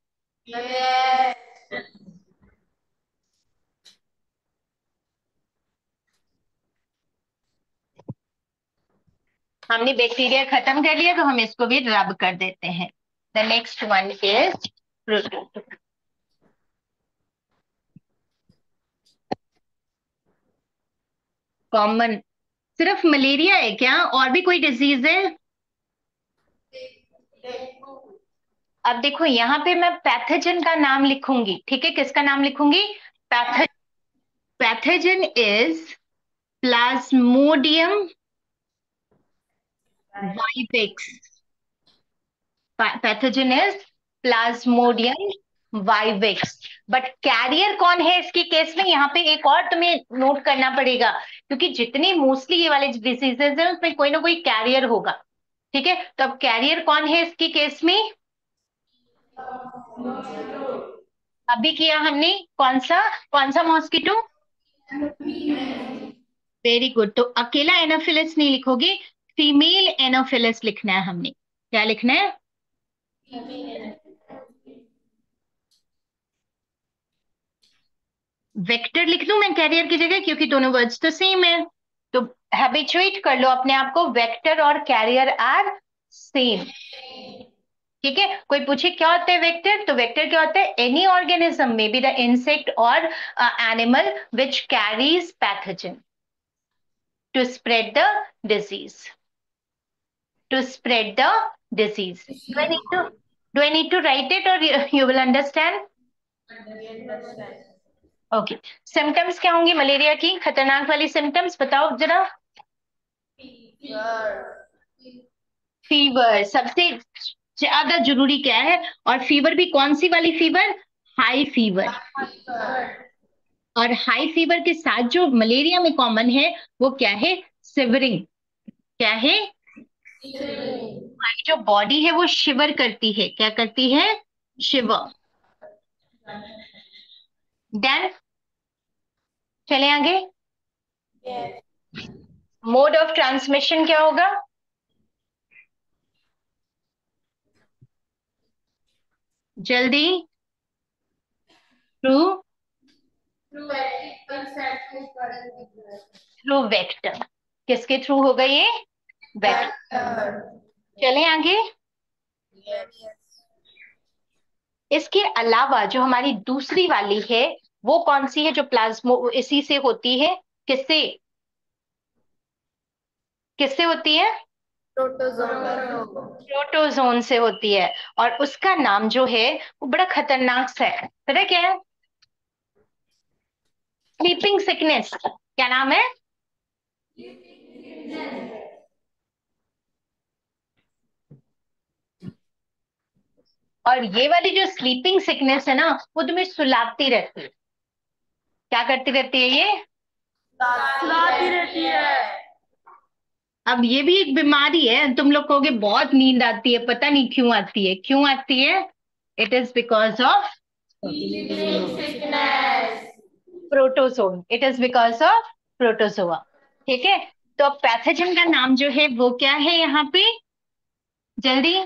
हमने बैक्टीरिया खत्म कर लिया तो हम इसको भी रब कर देते हैं। The next one is protozoan common सिर्फ़ मलेरिया है क्या? और भी कोई डिज़ीज़ है? अब देखो, यहाँ पे मैं पैथोजन का नाम लिखूँगी, ठीक है? किसका नाम लिखूँगी? Pathogen pathogen is plasmodium vivax pathogen is plasmodium vivax but carrier कौन है इसके केस में? यहाँ पे एक और तुम्हें नोट करना पड़ेगा। क्योंकि जितनी मोस्टली ये वाले डिजीजेज है, उसमें कोई ना कोई कैरियर होगा। ठीक है? तो अब कैरियर कौन है इसके केस में? अभी किया हमने। कौन सा? कौन सा मॉस्किटो वेरी गुड तो अकेला एनोफिलिस नहीं लिखोगे फीमेल एनोफिलिस लिखना है हमने। क्या लिखना है? वेक्टर लिख लू मैं कैरियर की जगह? क्योंकि दोनों वर्ड्स तो सेम है। तो हैबिचुएट कर लो अपने आप को वेक्टर और कैरियर आर सेम ठीक है? कोई पूछे क्या होता है वेक्टर तो वेक्टर क्या होता है? Any organism may be the insect और animal which carries pathogen to spread the disease to spread the disease i need to do i need to write it or you, you will understand okay okay. Symptoms क्या होंगी? Malaria की खतरनाक वाली symptoms बताओ जरा। Fever सबसे ज़्यादा ज़रूरी क्या है? और फीवर भी कौन सी वाली फीवर हाई फीवर और हाई फीवर के साथ जो मलेरिया में कॉमन है वो क्या है? सिवरिंग क्या है? हमारी जो बॉडी है वो शिवर करती है। क्या करती है? शिवर देन चले आगे? मोड ऑफ़ ट्रांसमिशन क्या होगा? जल्दी। थ्रू थ्रू वेक्टर किसके थ्रू होगा ये? वेक्टर चले आगे? इसके अलावा जो हमारी दूसरी वाली है वो कौन सी है जो प्लाज्मो इसी से होती है? किससे? किससे होती है? प्रोटोजोन से होती है। और उसका नाम जो है वो बड़ा खतरनाक सा है। पता क्या है? स्लीपिंग सिकनेस क्या नाम है? और ये वाली जो स्लीपिंग सिकनेस है ना वो तुम्हें सुलाती रहती है। क्या करती रहती है ये? सुलाती रहती है। अब ये भी एक बीमारी है तुम लोग कहोगे बहुत नींद आती है पता नहीं क्यों आती है। क्यों आती है? It is because of protozoan it is because of protozoa ठीक है? तो अब पैथोजन का नाम जो है वो क्या है यहाँ पे? जल्दी।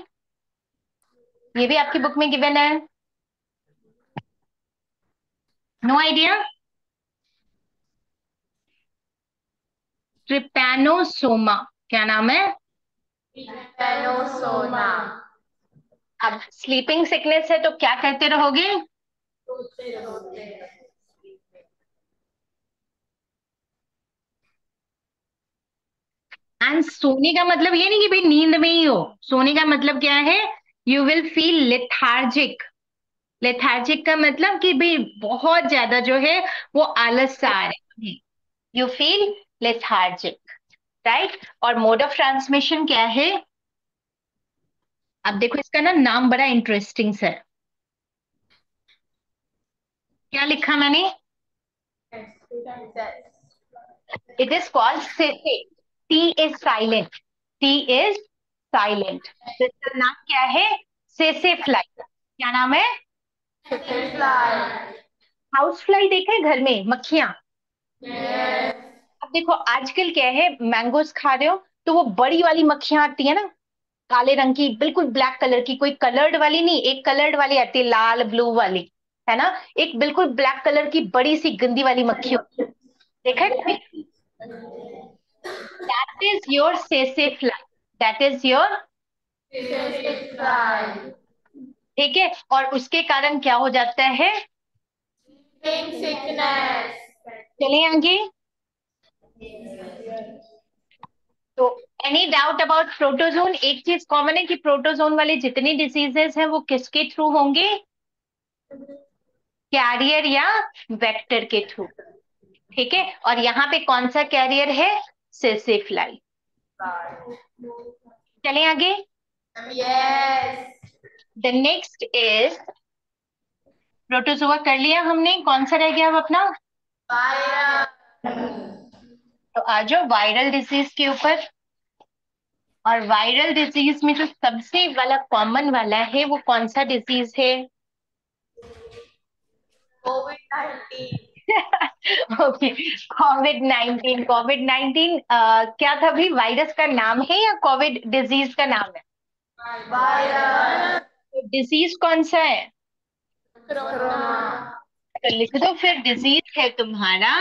ये भी आपकी बुक में गिवन है। नो no आइडिया ट्रिपैनोसोमा क्या नाम है? ट्रिपैनोसोमा अब स्लीपिंग सिकनेस है तो क्या कहते रहोगे? एंड सोने का मतलब ये नहीं कि भाई नींद में ही हो। सोने का मतलब क्या है? You will feel lethargic lethargic का मतलब कि भाई बहुत ज़्यादा जो है वो आलस आ रहे हैं। यू फील लेथार्जिक राइट और मोड ऑफ़ ट्रांसमिशन क्या है? अब देखो इसका ना नाम बड़ा इंटरेस्टिंग है क्या लिखा मैंने? It is called T is silent T is silent इसका नाम क्या है? सेसे फ्लाई क्या नाम है? हाउस फ्लाई देखा है घर में? मक्खियाँ? अब देखो आजकल क्या है मैंगोज खा रहे हो तो वो बड़ी वाली मक्खियाँ आती है ना काले रंग की बिल्कुल ब्लैक कलर की कोई कलर्ड वाली नहीं एक कलर्ड वाली आती है लाल ब्लू वाली है ना? एक बिल्कुल ब्लैक कलर की बड़ी सी गंदी वाली मक्खी होती है। देखा है दैट इज़ योर सेसे फ्लाई दैट इज़ योर ठीक है? और उसके कारण क्या हो जाता है? चलिए आगे। तो एनी डाउट अबाउट प्रोटोजोन एक चीज़ कॉमन है कि प्रोटोजोन वाले जितने डिसीजेस हैं वो किसके थ्रू होंगे? कैरियर या वेक्टर के थ्रू ठीक है? और यहाँ पे कौन सा कैरियर है? सेसे फ्लाई चले आगे। द नेक्स्ट इज़ प्रोटोजोआ कर लिया हमने। कौन सा रह गया अब अपना? तो आ जाओ वायरल डिज़ीज़ के ऊपर और वायरल डिज़ीज़ में जो सबसे वाला कॉमन वाला है वो कौन सा डिज़ीज़ है? Okay COVID nineteen COVID nineteen क्या था भाई वायरस का नाम है या कोविड डिज़ीज़ का नाम है? डिज़ीज़ कौन सा है? तो लिख दो फिर डिज़ीज़ है तुम्हारा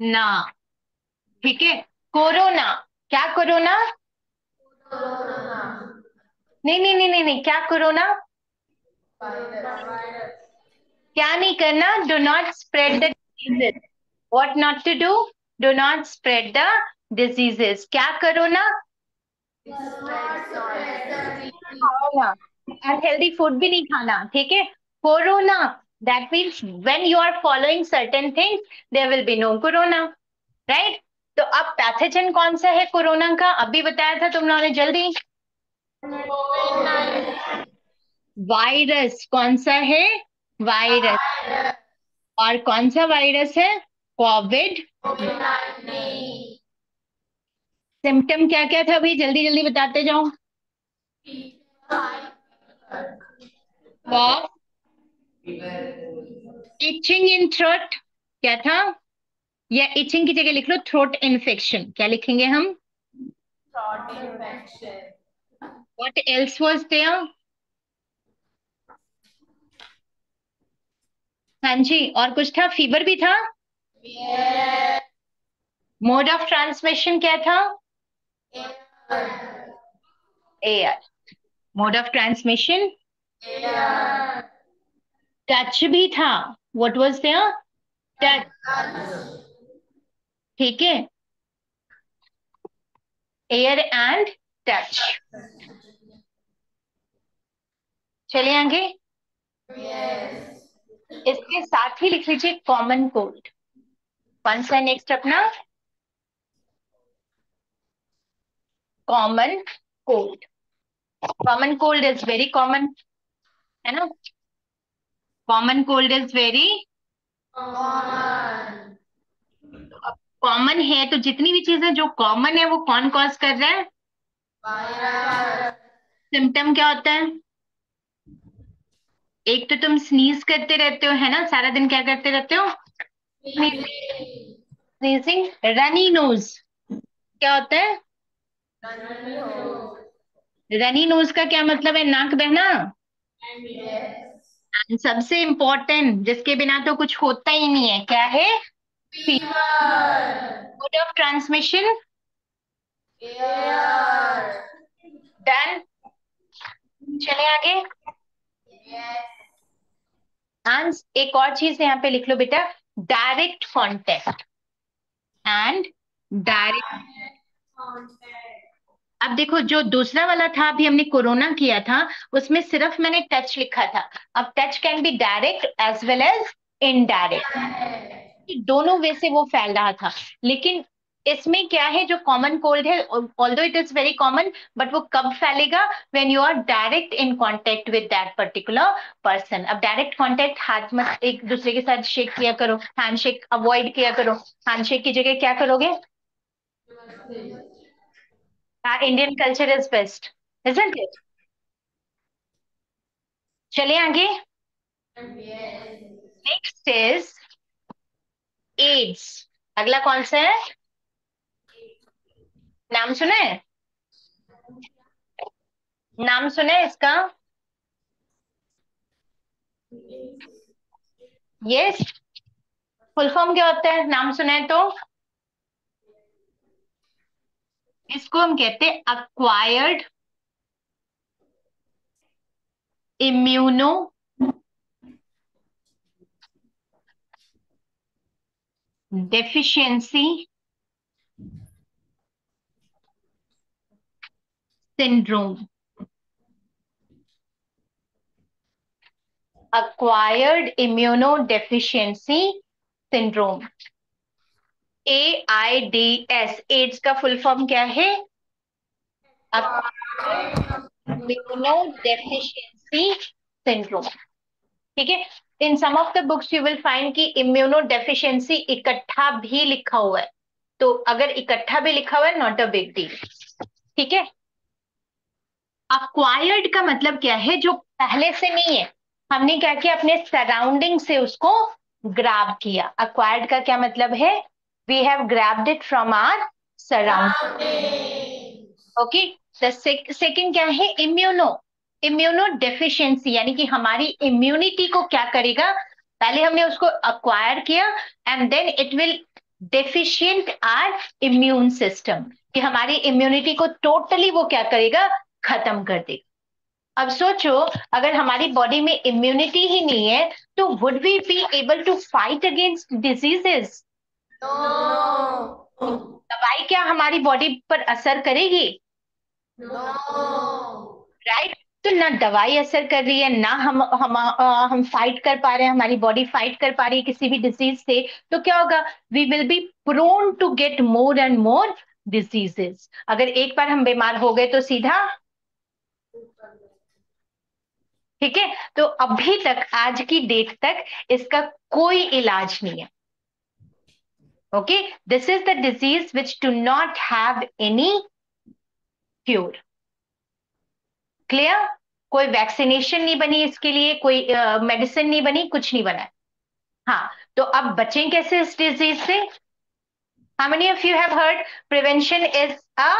कोरोना ठीक है? कोरोना। क्या कोरोना? नहीं नहीं नहीं नहीं नहीं। क्या कोरोना? क्या नहीं करना? Do not spread the diseases what not to do do not spread the diseases क्या करो ना। अनहेल्दी फ़ूड भी नहीं खाना। ठीक है? Corona. That means when you are following certain things there will be no corona right तो अब पैथोजन कौन सा है कोरोना का? अभी बताया था तुम लोगों ने जल्दी। वायरस कौन सा है? वायरस और कौन सा वायरस है? कोविड सिम्टम क्या क्या था अभी? जल्दी जल्दी बताते जाओ। कॉफ इचिंग इन थ्रोट क्या था? या इचिंग की जगह लिख लो थ्रोट इन्फेक्शन क्या लिखेंगे हम? Throat infection What else was there? हाँ जी और कुछ था? फीवर भी था? मोड ऑफ़ ट्रांसमिशन क्या था? Air mode of transmission touch भी था। वट वॉज़ देयर टच ठीक है? एयर एंड टच चलिए आगे। yes. इसके साथ ही लिख लीजिए कॉमन कोल्ड कौन सा नेक्स्ट अपना common cold common cold is very common है ना? Common cold is very common है तो जितनी भी चीज़ें जो कॉमन है वो कौन कॉज कर रहा है? सिम्टम क्या होता है? एक तो तुम स्नीज करते रहते हो है ना? सारा दिन क्या करते रहते हो? स्नीजिंग रनी नोज़ क्या होता है? रनी नोज़ का क्या मतलब है? नाक बहना? एंड सबसे इम्पोर्टेंट जिसके बिना तो कुछ होता ही नहीं है क्या है? मोड ऑफ़ ट्रांसमिशन डन चले आगे? एंड एक और चीज़ यहाँ पे लिख लो बेटा डायरेक्ट कॉन्टेक्ट एंड डायरेक्ट अब देखो, जो दूसरा वाला था, अभी हमने कोरोना किया था, उसमें सिर्फ़ मैंने टच लिखा था। अब touch can be direct as well as indirect दोनों वे से वो फैल रहा था। लेकिन इसमें क्या है, जो कॉमन कोल्ड है although it is very common but वो कब फैलेगा? When you are direct in contact with that particular person अब डायरेक्ट कांटेक्ट हाथ मत, एक दूसरे के साथ शेक किया करो हैंड शेक अवॉइड किया करो। हैंड शेक की जगह क्या करोगे? Indian culture is best isn't it? चलिए आगे। नेक्स्ट इज़ एड्स अगला कौन सा है? नाम सुना है? नाम सुना है इसका? यस फुल फॉर्म क्या होता है? नाम सुना है तो? इसको हम कहते हैं acquired immunodeficiency syndrome acquired immunodeficiency syndrome A I D S AIDS का फुल फॉर्म क्या है? इम्यूनोडेफिशिएंसी सिंड्रोम ठीक है? In some of the books you will find कि इम्यूनोडेफिशिएंसी इकट्ठा भी लिखा हुआ है। तो अगर इकट्ठा भी लिखा हुआ है नॉट अ बिग डील ठीक है? अक्वायर्ड का मतलब क्या है? जो पहले से नहीं है। हमने क्या किया? अपने सराउंडिंग से उसको ग्राब किया। अक्वायर्ड का क्या मतलब है? We have grabbed it from our surroundings okay, the sec, second क्या है? इम्यूनो इम्यूनो डेफिशिएंसी यानी कि हमारी इम्यूनिटी को क्या करेगा? पहले हमने उसको अक्वायर किया and then it will deficient our immune system कि हमारी इम्यूनिटी को totally वो क्या करेगा? खत्म कर देगा। अब सोचो, अगर हमारी बॉडी में इम्यूनिटी ही नहीं है तो would we be able to fight against diseases दवाई क्या हमारी बॉडी पर असर करेगी? राइट तो ना दवाई असर कर रही है ना हम हम आ, हम फाइट कर पा रहे हैं हमारी बॉडी फाइट कर पा रही है किसी भी डिज़ीज़ से तो क्या होगा? We will be prone to get more and more diseases अगर एक बार हम बीमार हो गए तो सीधा? ठीक है? तो अभी तक आज की डेट तक इसका कोई इलाज नहीं है। Okay, this is the disease which do not have any cure. Clear? कोई वैक्सीनेशन नहीं बनी इसके लिए कोई मेडिसिन uh, नहीं बनी कुछ नहीं बना हाँ। तो अब बचें कैसे इस डिज़ीज़ से? How many of you have heard prevention is a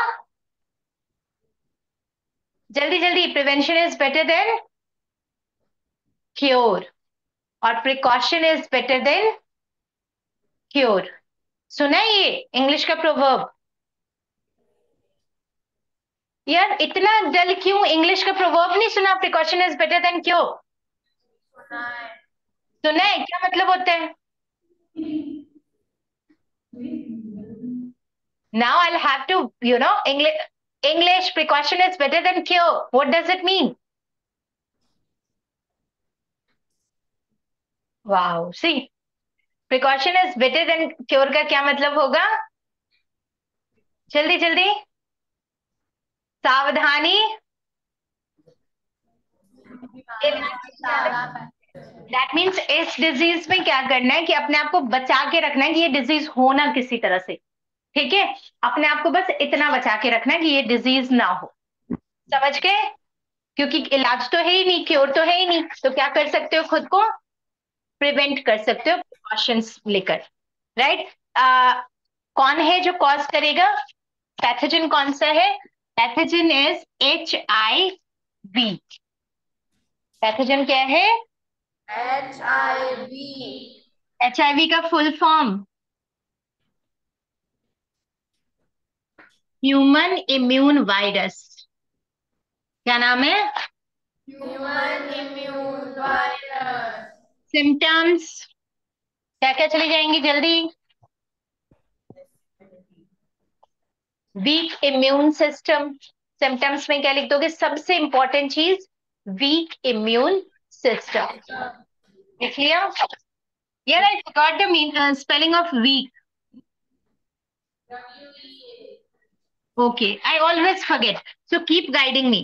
जल्दी जल्दी prevention is better than cure और precaution is better than cure सुना ये इंग्लिश का प्रोवर्ब यार इतना डल क्यों इंग्लिश का प्रोवर्ब नहीं सुना? प्रिकॉशन इज़ बेटर देन क्यों सुना है। क्या मतलब होता है? Now I have to you know English English precaution is better than cure what does it mean वाह see precaution is better than cure का क्या मतलब होगा? जल्दी जल्दी। सावधानी। दैट मीन्स इस डिज़ीज़ में क्या करना है कि अपने आप को बचा के रखना है कि ये डिज़ीज़ हो ना किसी तरह से। ठीक है? अपने आप को बस इतना बचा के रखना है कि ये डिज़ीज़ ना हो। समझ के क्योंकि इलाज तो है ही नहीं क्योर तो है ही नहीं। तो क्या कर सकते हो खुद को? प्रिवेंट कर सकते हो प्रिकॉशंस लेकर राइट कौन है जो कॉज करेगा? पैथोजन कौन सा है? Pathogen is H I V pathogen क्या है? H I V H I V का full form human immune virus क्या नाम है? ह्यूमन इम्यून वायरस सिम्टम्स क्या क्या चली जाएँगी जल्दी? वीक इम्यून सिस्टम सिम्टम्स में क्या लिख दोगे? सबसे इंपॉर्टेंट चीज़ वीक इम्यून सिस्टम लिख लिया यार I forgot the mean spelling of weak okay I always forget so keep guiding me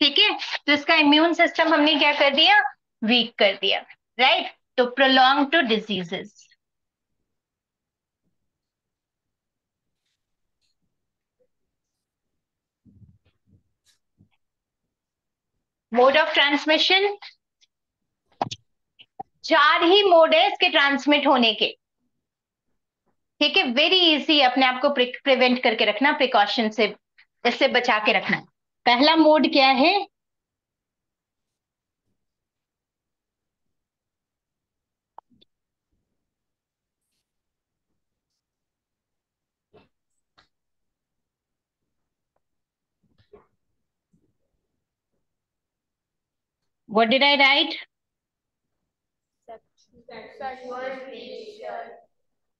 ठीक है? तो इसका इम्यून सिस्टम हमने क्या कर दिया? वीक कर दिया राइट? तो prolong to diseases mode of transmission चार ही मोड है इसके ट्रांसमिट होने के। ठीक है वेरी इजी अपने आप को प्रिवेंट करके रखना प्रिकॉशन से, इससे बचा के रखना। पहला मोड क्या है? What did I write?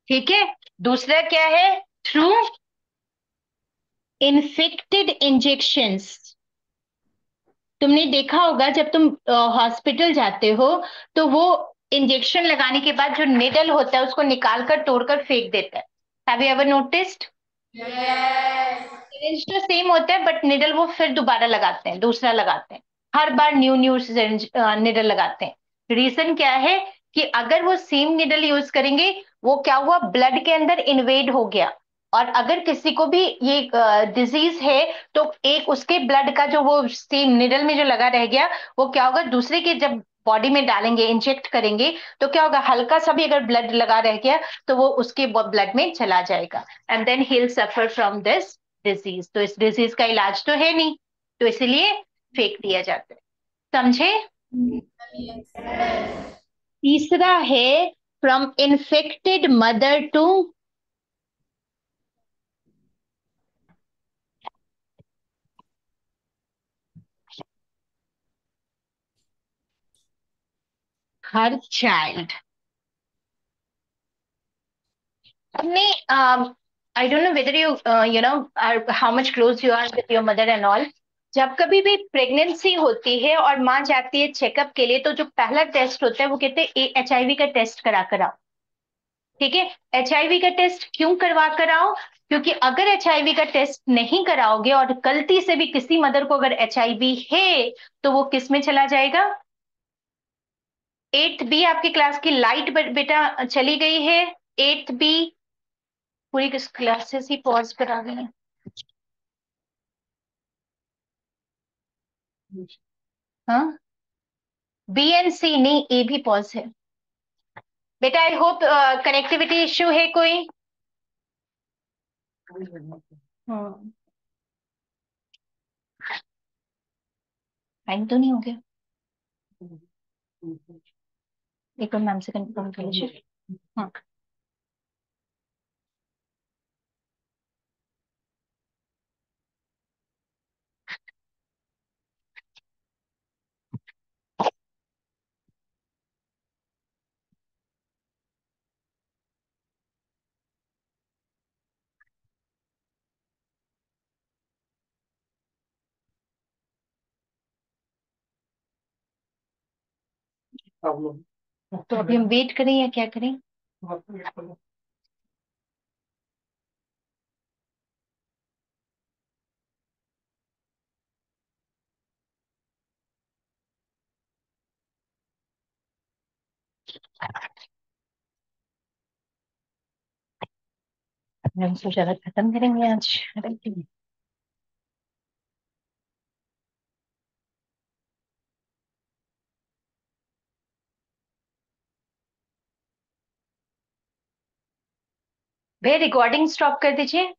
ठीक है। दूसरा क्या है? थ्रू इन्फेक्टेड इंजेक्शंस तुमने देखा होगा जब तुम हॉस्पिटल जाते हो तो वो इंजेक्शन लगाने के बाद जो निडल होता है उसको निकाल कर तोड़कर फेंक देता है। हैव यू एवर नोटिस्ड तो सेम होता है बट निडल वो फिर दोबारा लगाते हैं दूसरा लगाते हैं। हर बार न्यू न्यू निडल लगाते हैं। रीजन क्या है कि अगर वो सेम निडल यूज़ करेंगे, वो क्या हुआ? ब्लड के अंदर इन्वेड हो गया। और अगर किसी को भी ये डिज़ीज़ है तो एक उसके ब्लड का जो वो सेम निडल में जो लगा रह गया, वो क्या होगा? दूसरे के जब बॉडी में डालेंगे इंजेक्ट करेंगे तो क्या होगा? हल्का सा भी अगर ब्लड लगा रह गया तो वो उसके ब्लड में चला जाएगा। And then he suffer from this disease तो इस डिज़ीज़ का इलाज तो है नहीं। तो इसलिए फेंक दिया जाता है। समझे? तीसरा है from infected mother to her child अपने I don't know whether you you know are how much close you are with your mother and all जब कभी भी प्रेगनेंसी होती है और माँ जाती है चेकअप के लिए तो जो पहला टेस्ट होता है, वो कहते हैं एच आई का टेस्ट करा कर आओ। ठीक है? एचआईवी का टेस्ट क्यों करवा कर आओ? क्योंकि अगर एचआईवी का टेस्ट नहीं कराओगे और गलती से भी किसी मदर को अगर एचआईवी है तो वो किसमें चला जाएगा? एट्थ बी आपकी क्लास की लाइट बेटा, चली गई है। एट्थ बी पूरी क्लासेस ही पॉज करा गई है। हाँ? बी एंड सी नहीं ए भी पॉज है। बेटा आई होप कनेक्टिविटी इश्यू है कोई? हाँ। टाइम तो नहीं हो गया। एक बार मैम से कंफर्म कर लीजिए। हाँ। तो अभी हम वेट करें या क्या करें? हम सोचा खत्म करेंगे आज। भैया रिकॉर्डिंग स्टॉप कर दीजिए।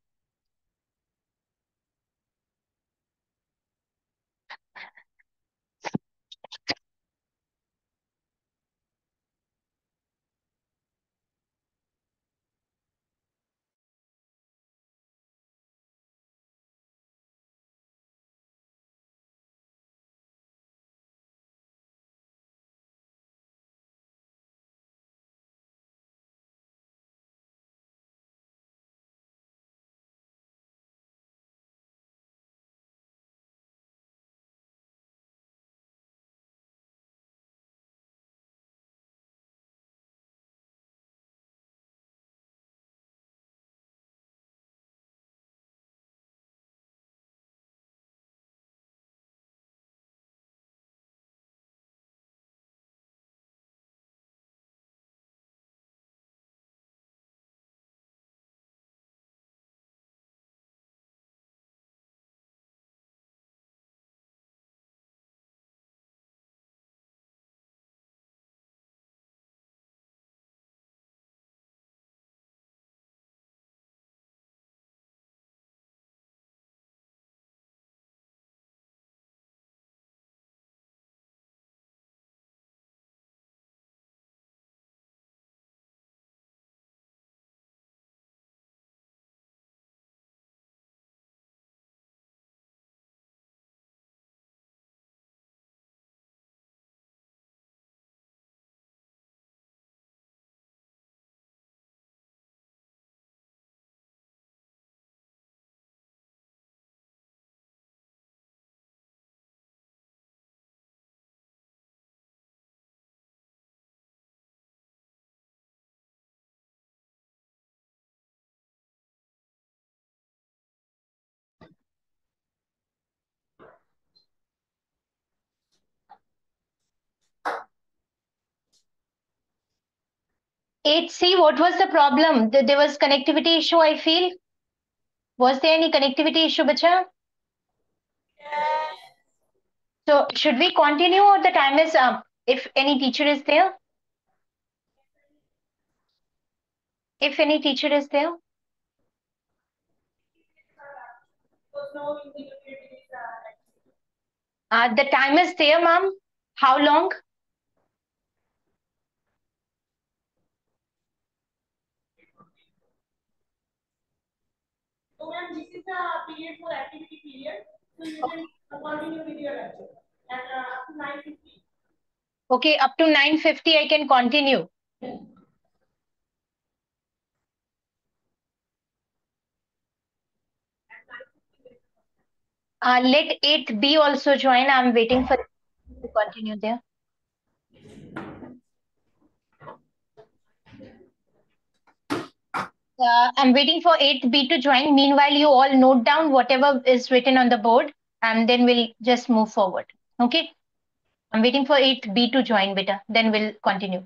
8C, what was the problem? There was connectivity issue, I feel. Was there any connectivity issue, bacha? Yes. So should we continue or the time is up? If any teacher is there? If any teacher is there? Uh, the time is there, ma'am. How long? So ma'am, this is the period for activity period. So you can continue with your lecture and uh, up to 9.50. Okay, up to 9.50 I can continue. Uh, let 8B also join. I'm waiting for to continue there. Uh, I'm waiting for 8B to join. Meanwhile, you all note down whatever is written on the board and then we'll just move forward. Okay. I'm waiting for 8B to join, beta. Then we'll continue.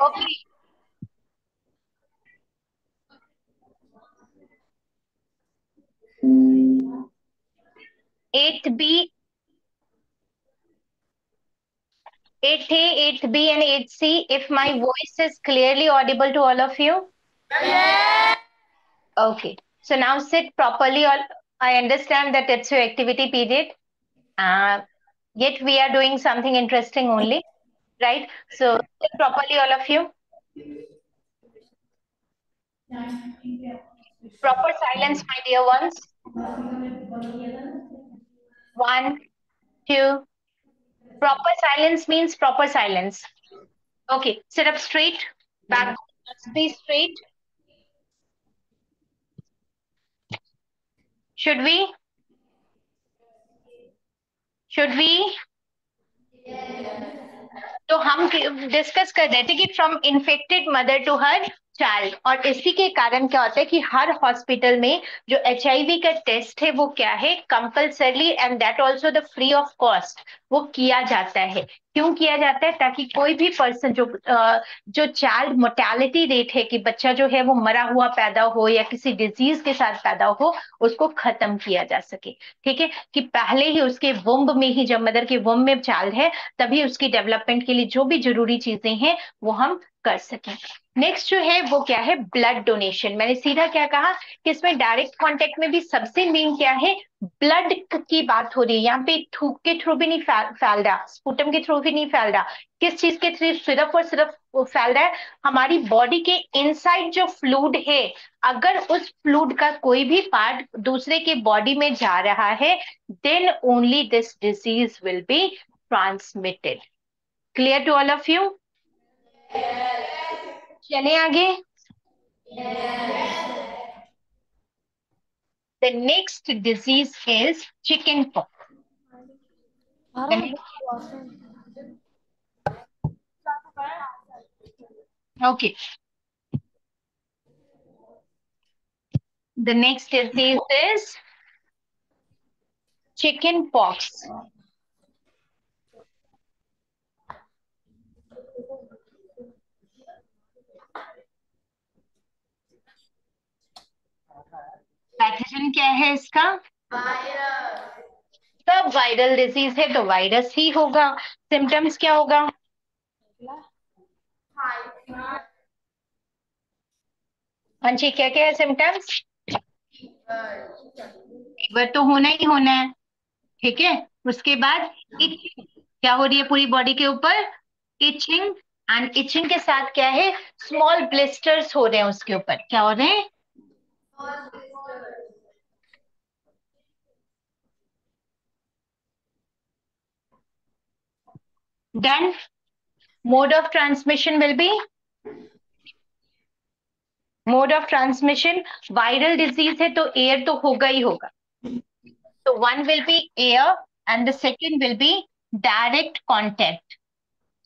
Okay. Eight B, eight A, eight B, and eight C. If my voice is clearly audible to all of you. Yes. Okay. So now sit properly. All I understand that it's your activity period. Uh, yet we are doing something interesting only, right? So properly, all of you. Proper silence, my dear ones. One, two. Proper silence means proper silence. Okay, sit up straight. Back, be straight. Should we? Should we? तो हम discuss कर रहे थे कि from infected mother to her child और इसी के कारण क्या होता है कि हर हॉस्पिटल में जो एचआईवी का टेस्ट है, वो क्या है? Compulsorily and that also the free of cost वो किया जाता है। क्यों किया जाता है? ताकि कोई भी पर्सन जो जो चाइल्ड मोर्टेलिटी रेट है कि बच्चा जो है वो मरा हुआ पैदा हो या किसी डिज़ीज़ के साथ पैदा हो, उसको खत्म किया जा सके। ठीक है? कि पहले ही उसके वुम्ब में ही जब मदर के वुम्ब में चाइल्ड है, तभी उसकी डेवलपमेंट के लिए जो भी ज़रूरी चीज़ें हैं, वो हम कर सकें। नेक्स्ट जो है, वो क्या है? ब्लड डोनेशन मैंने सीधा क्या कहा कि इसमें डायरेक्ट कांटेक्ट में भी सबसे मेन क्या है? ब्लड की बात हो रही है। यहाँ पे थूक के थ्रू भी नहीं फैल रहा स्पुटम के थ्रू भी नहीं फैल रहा किस चीज़ के थ्रू सिर्फ़ और सिर्फ़ फैल रहा है। हमारी बॉडी के इनसाइड जो फ्लूड है, अगर उस फ्लूड का कोई भी पार्ट दूसरे के बॉडी में जा रहा है then only this disease will be transmitted clear to all of you चले आगे The next disease is chicken pox. Okay. The next disease is chicken pox. Pathogen क्या है इसका? सब वायरल डिज़ीज़ है तो वायरस ही होगा। सिम्टम्स क्या होगा? हाँ जी क्या क्या है सिम्टम्स फीवर तो होना ही होना है ठीक है? उसके बाद इचिंग क्या हो रही है पूरी बॉडी के ऊपर? इचिंग एंड इचिंग के साथ क्या है? स्मॉल ब्लिस्टर्स हो रहे हैं उसके ऊपर। क्या हो रहे हैं? Then, mode of transmission will be? Mode of transmission viral disease है तो एयर तो होगा ही होगा। तो one will be air and the second will be direct contact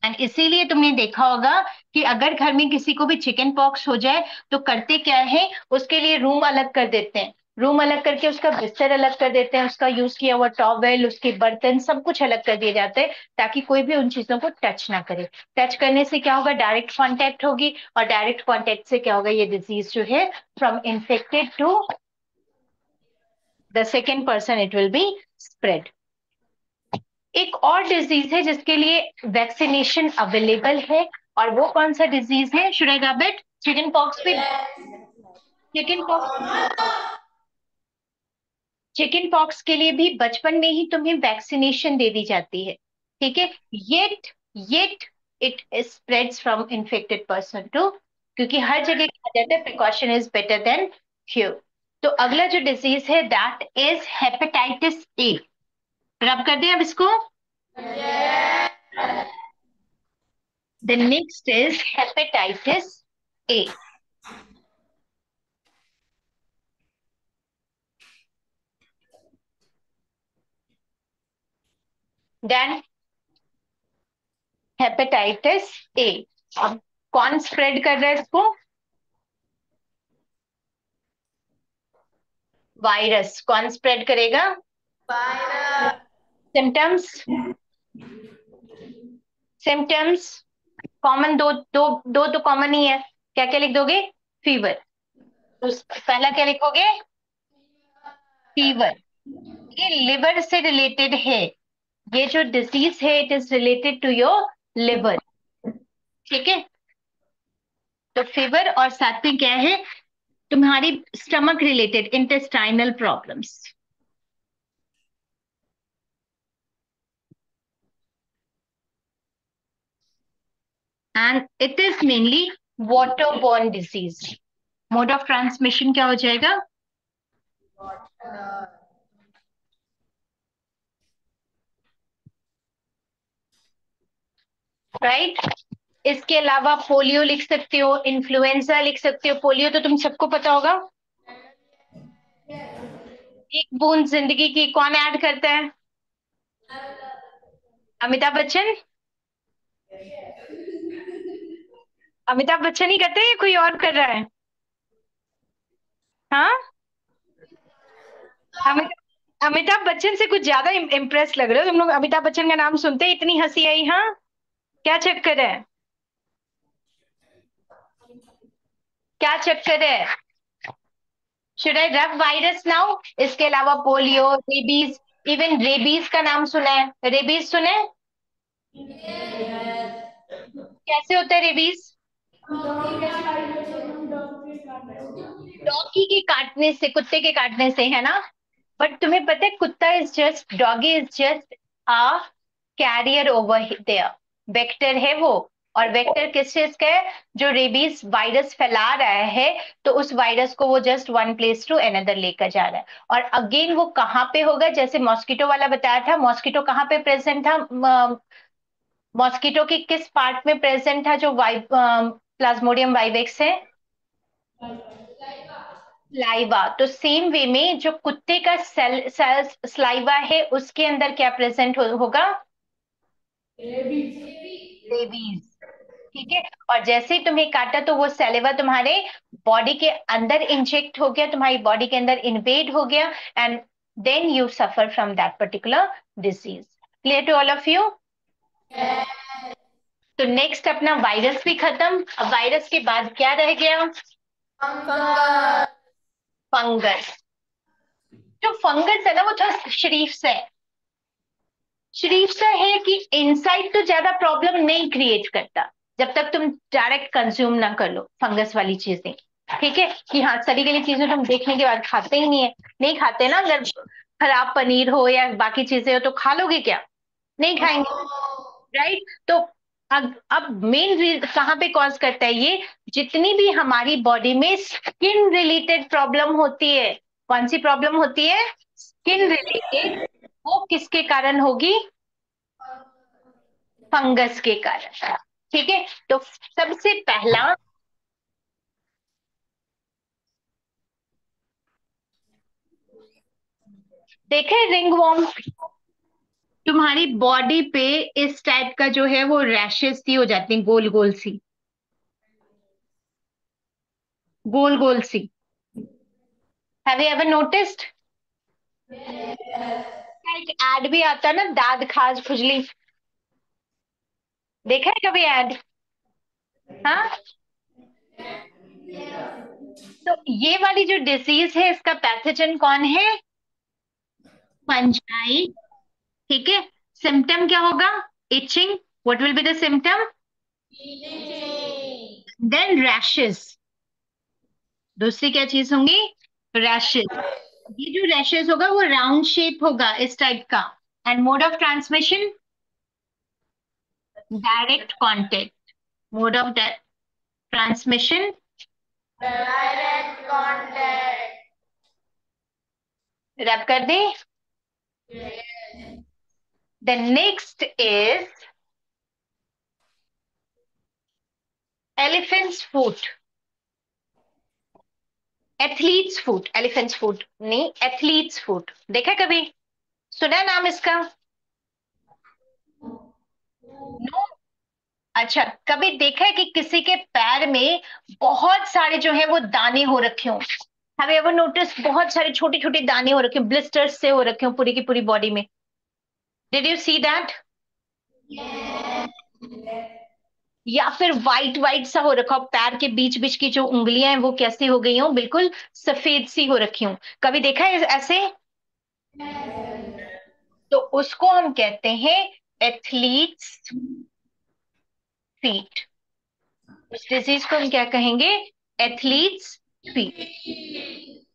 and इसीलिए तुमने देखा होगा कि अगर घर में किसी को भी चिकन पॉक्स हो जाए तो करते क्या है? उसके लिए रूम अलग कर देते हैं। रूम अलग करके उसका बिस्तर अलग कर देते हैं, उसका यूज़ किया हुआ टॉवेल उसके बर्तन, सब कुछ अलग कर दिए जाते हैं, ताकि कोई भी उन चीज़ों को टच ना करे। टच करने से क्या होगा? डायरेक्ट कॉन्टेक्ट होगी और डायरेक्ट कॉन्टेक्ट से क्या होगा? ये डिज़ीज़ जो है from infected to the second person it will be spread एक और डिज़ीज़ है जिसके लिए वैक्सीनेशन अवेलेबल है, और वो कौन सा डिज़ीज़ है? आई गैट चिकन पॉक्स भी चिकन पॉक्स चिकन पॉक्स के लिए भी बचपन में ही तुम्हें वैक्सीनेशन दे दी जाती है। ठीक है? Yet yet it spreads from infected person to क्योंकि हर जगह कहा जाता है precaution is better than cure तो अगला जो डिज़ीज़ है दैट इज़ हेपेटाइटिस ए रब कर दें अब इसको। The next is hepatitis A then hepatitis A अब कौन स्प्रेड कर रहा है इसको? वायरस कौन स्प्रेड करेगा? वायरस सिम्टम्स सिम्टम्स कॉमन दो दो दो तो कॉमन ही है। क्या क्या लिख दोगे फीवर तो पहला क्या लिखोगे? फीवर ये लिवर से रिलेटेड है। ये जो डिज़ीज़ है it is related to your liver ठीक है? तो फीवर और साथ में क्या है? तुम्हारी stomach related intestinal problems and it is mainly water borne disease mode of transmission क्या हो जाएगा? Right right? इसके अलावा पोलियो लिख सकते हो इन्फ्लुएंजा लिख सकते हो। पोलियो तो तुम सबको पता होगा। एक बूंद ज़िंदगी की कौन ऐड करता है? अमिताभ बच्चन? अमिताभ बच्चन ही करते हैं कोई और कर रहा है? हाँ? अमिताभ बच्चन से कुछ ज़्यादा इम्प्रेस लग रहे हो? तुम लोग अमिताभ बच्चन का नाम सुनते इतनी हँसी आई हाँ? क्या चक्कर है? क्या चक्कर है? शुड आई रब वायरस नाउ इसके अलावा पोलियो रेबीज इवन रेबीज का नाम सुना है। रेबीज सुने? कैसे होता है रेबीज डॉगी के काटने से, कुत्ते के काटने से, है ना? बट तुम्हें पता है, कुत्ता is just doggy is just a carrier over there vector है वो। और वेक्टर किस चीज़ का है? जो रेबीज वायरस फैला रहा है तो उस वायरस को वो just one place to another लेकर जा रहा है। और अगेन वो कहाँ पे होगा? जैसे मॉस्किटो वाला बताया था मॉस्किटो कहाँ पे प्रेजेंट था? मॉस्किटो के किस पार्ट में प्रेजेंट था जो वाइ प्लाज्मोडियम वाइवेक्स है? स्लाइवा तो सेम वे में जो कुत्ते का सेल सेल स्लाइवा है उसके अंदर क्या प्रेजेंट हो, होगा? रेबीज ठीक है? और जैसे ही तुम्हें काटा तो वो सेलेवा तुम्हारे बॉडी के अंदर इंजेक्ट हो गया तुम्हारी बॉडी के अंदर इन्वेड हो गया and then you suffer from that particular disease clear to all of you तो नेक्स्ट अपना वायरस भी खत्म। अब वायरस के बाद क्या रह गया? फंगस जो फंगस है ना वो थोड़ा शरीफ से है। शरीफ सा है कि इनसाइड तो ज़्यादा प्रॉब्लम नहीं क्रिएट करता, जब तक तुम डायरेक्ट कंज्यूम ना कर लो फंगस वाली चीज़ें। ठीक है? कि हाँ सड़ी गली चीज़ें तुम देखने के बाद खाते ही नहीं है। नहीं खाते ना, अगर खराब पनीर हो या बाकी चीज़ें हो तो खा लोगे क्या? नहीं खाएँगे। राइट तो अब अब मेन कहाँ पे कॉज करता है ये? जितनी भी हमारी बॉडी में स्किन रिलेटेड प्रॉब्लम होती है, कौन सी प्रॉब्लम होती है? स्किन रिलेटेड वो किसके कारण होगी? फंगस के कारण। ठीक है? तो सबसे पहला देखे रिंग वॉर्म। तुम्हारी बॉडी पे इस टाइप का जो है वो रैशेस सी हो जाती हैं गोल गोल सी। गोल गोल सी हैव यू एवर नोटिस्ड एक एड भी आता है ना, दाद खाज खुजली। देखा है कभी एड हाँ? तो ये वाली जो डिसीज है, इसका पैथोजन कौन है? फंजाई ठीक है? सिम्टम क्या होगा? Itching what will be the symptom then rashes दूसरी क्या चीज़ होंगी? रैशेस ये जो रैशेस होगा वो राउंड शेप होगा इस टाइप का। And mode of transmission direct contact mode of transmission direct contact rub कर दे? The next is elephant's foot. Athlete's foot elephant's food नहीं एथलीट्स फ़ूड देखा कभी? सुना नाम इसका? नो अच्छा कभी देखा है कि किसी के पैर में बहुत सारे जो है वो दाने हो रखे हो? हैव एवर नोटिस बहुत सारे छोटे छोटे दाने हो रखे ब्लिस्टर्स से हो रखे हो पूरी की पूरी बॉडी में? डिड यू सी दैट या फिर व्हाइट व्हाइट सा हो रखा हो, पैर के बीच बीच की जो उंगलियाँ हैं, वो कैसी हो गई हो? बिल्कुल सफ़ेद सी हो रखी हूँ। कभी देखा है ऐसे? तो उसको हम कहते हैं एथलीट्स फीट उस डिज़ीज़ को हम क्या कहेंगे? एथलीट्स फीट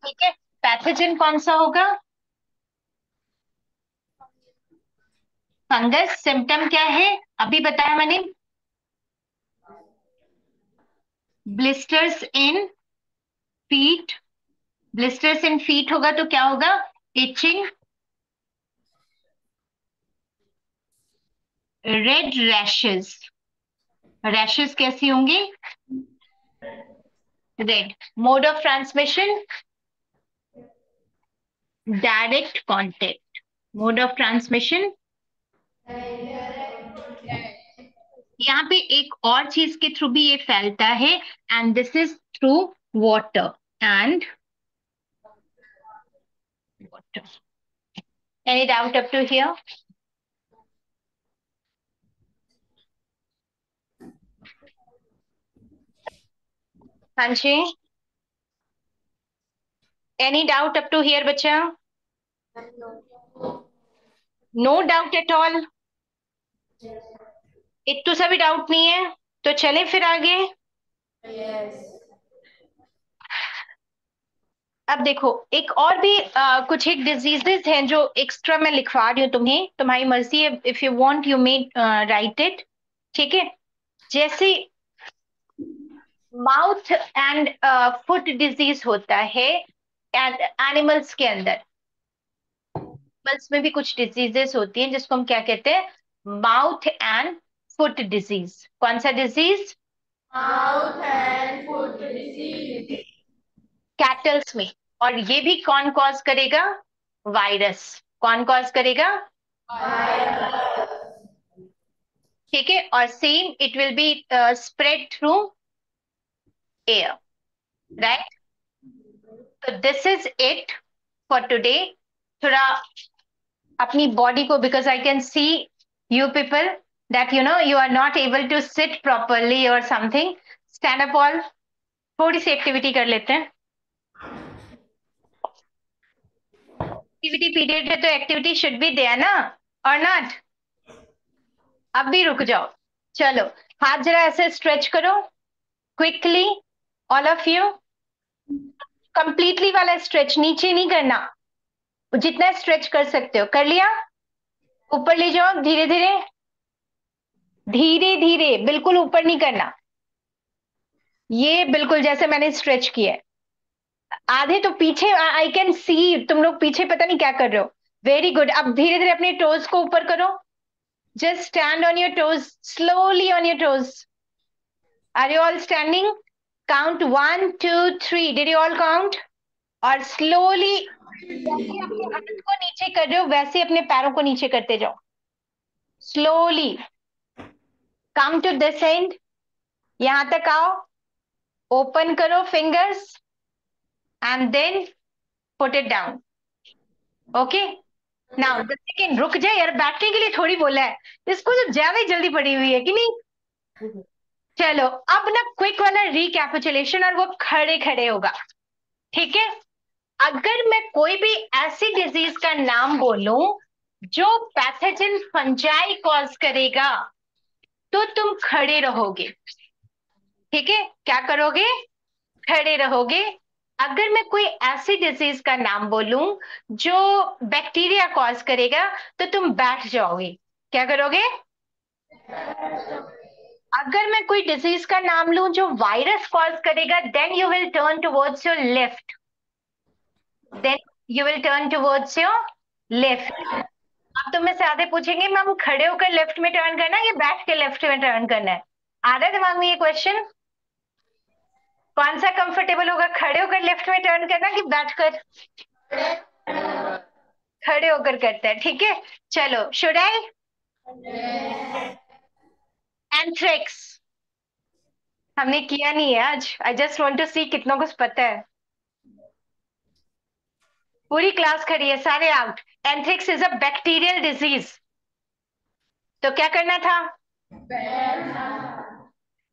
ठीक है? पैथोजन कौन सा होगा? फंगस सिम्टम क्या है? अभी बताया मैंने। Blisters in feet blisters in feet होगा तो क्या होगा? इचिंग रेड रैशेस रैशेस कैसी होंगी? Red mode of transmission direct contact mode of transmission यहाँ पे एक और चीज़ के थ्रू भी ये फैलता है and this is through water and water any doubt up to here हाँ जी any doubt up to here बच्चा? नो डाउट एट ऑल एक तो सभी डाउट नहीं है तो चले फिर आगे। Yes. अब देखो एक और भी आ, कुछ एक डिजीजेस हैं जो एक्स्ट्रा मैं लिखवा रही हूँ तुम्हें तुम्हारी मर्ज़ी है if you want you may write it ठीक है? जैसे माउथ एंड फुट डिज़ीज़ होता है एनिमल्स के अंदर। एनिमल्स में भी कुछ डिजीजेस होती हैं जिसको हम क्या कहते हैं? माउथ एंड फुट डिज़ीज़ कौन सा disease mouth and foot disease cattles में। और ये भी कौन कॉज करेगा? वायरस कौन कॉज करेगा? ठीक है और same it will be spread through air right तो this is it for today थोड़ा अपनी बॉडी को because I can see you people that you know you are not able to sit properly और something stand up all थोड़ी सी activity कर लेते हैं। एक्टिविटी पीरियड है तो एक्टिविटी शुड बी देयर ना और नॉट अब भी रुक जाओ। चलो, हाथ जरा ऐसे स्ट्रेच करो quickly all of you completely वाला स्ट्रेच नीचे नहीं करना। जितना स्ट्रेच कर सकते हो। कर लिया? ऊपर ले जाओ धीरे धीरे धीरे धीरे, बिल्कुल ऊपर नहीं करना। ये बिल्कुल जैसे मैंने स्ट्रेच किया है। आधे तो पीछे आई कैन सी तुम लोग पीछे पता नहीं क्या कर रहे हो। वेरी गुड अब धीरे धीरे अपने टोज को ऊपर करो। Just stand on your toes slowly on your toes are you all standing count one two three did you all count और स्लोली जैसे अपने हाथ को नीचे कर रहे हो, वैसे अपने पैरों को नीचे करते जाओ। Slowly come to this end यहाँ तक आओ. ओपन करो fingers and then put it down okay now the second रुक जाए यार बैठने के लिए थोड़ी बोला है। इसको तो ज़्यादा ही जल्दी पड़ी हुई है कि नहीं? चलो अब ना क्विक वाला रिकैपिचुलेशन और वो खड़े खड़े होगा। ठीक है? अगर मैं कोई भी ऐसी डिज़ीज़ का नाम बोलूँ जो पैथोजन फंजाई कॉज करेगा तो तुम खड़े रहोगे। ठीक है? क्या करोगे? खड़े रहोगे। अगर मैं कोई ऐसी डिज़ीज़ का नाम बोलूँ, जो बैक्टीरिया कॉज करेगा तो तुम बैठ जाओगे। क्या करोगे? अगर मैं कोई डिज़ीज़ का नाम लूँ, जो वायरस कॉज करेगा then you will turn towards your left then you will turn towards your left अब तो में आधे पूछेंगे, मैम खड़े होकर लेफ़्ट में टर्न करना है या बैठ के लेफ़्ट में टर्न करना है? आ रहा है दिमाग में ये क्वेश्चन कौन सा कंफर्टेबल होगा, खड़े होकर लेफ़्ट में टर्न करना कि बैठकर खड़े होकर करते हैं, ठीक है? चलो शुड आई एंथ्रेक्स हमने किया नहीं है आज। I just want to see कितनों को पता है। पूरी क्लास खड़ी है, सारे out anthrax is a bacterial disease तो क्या करना था?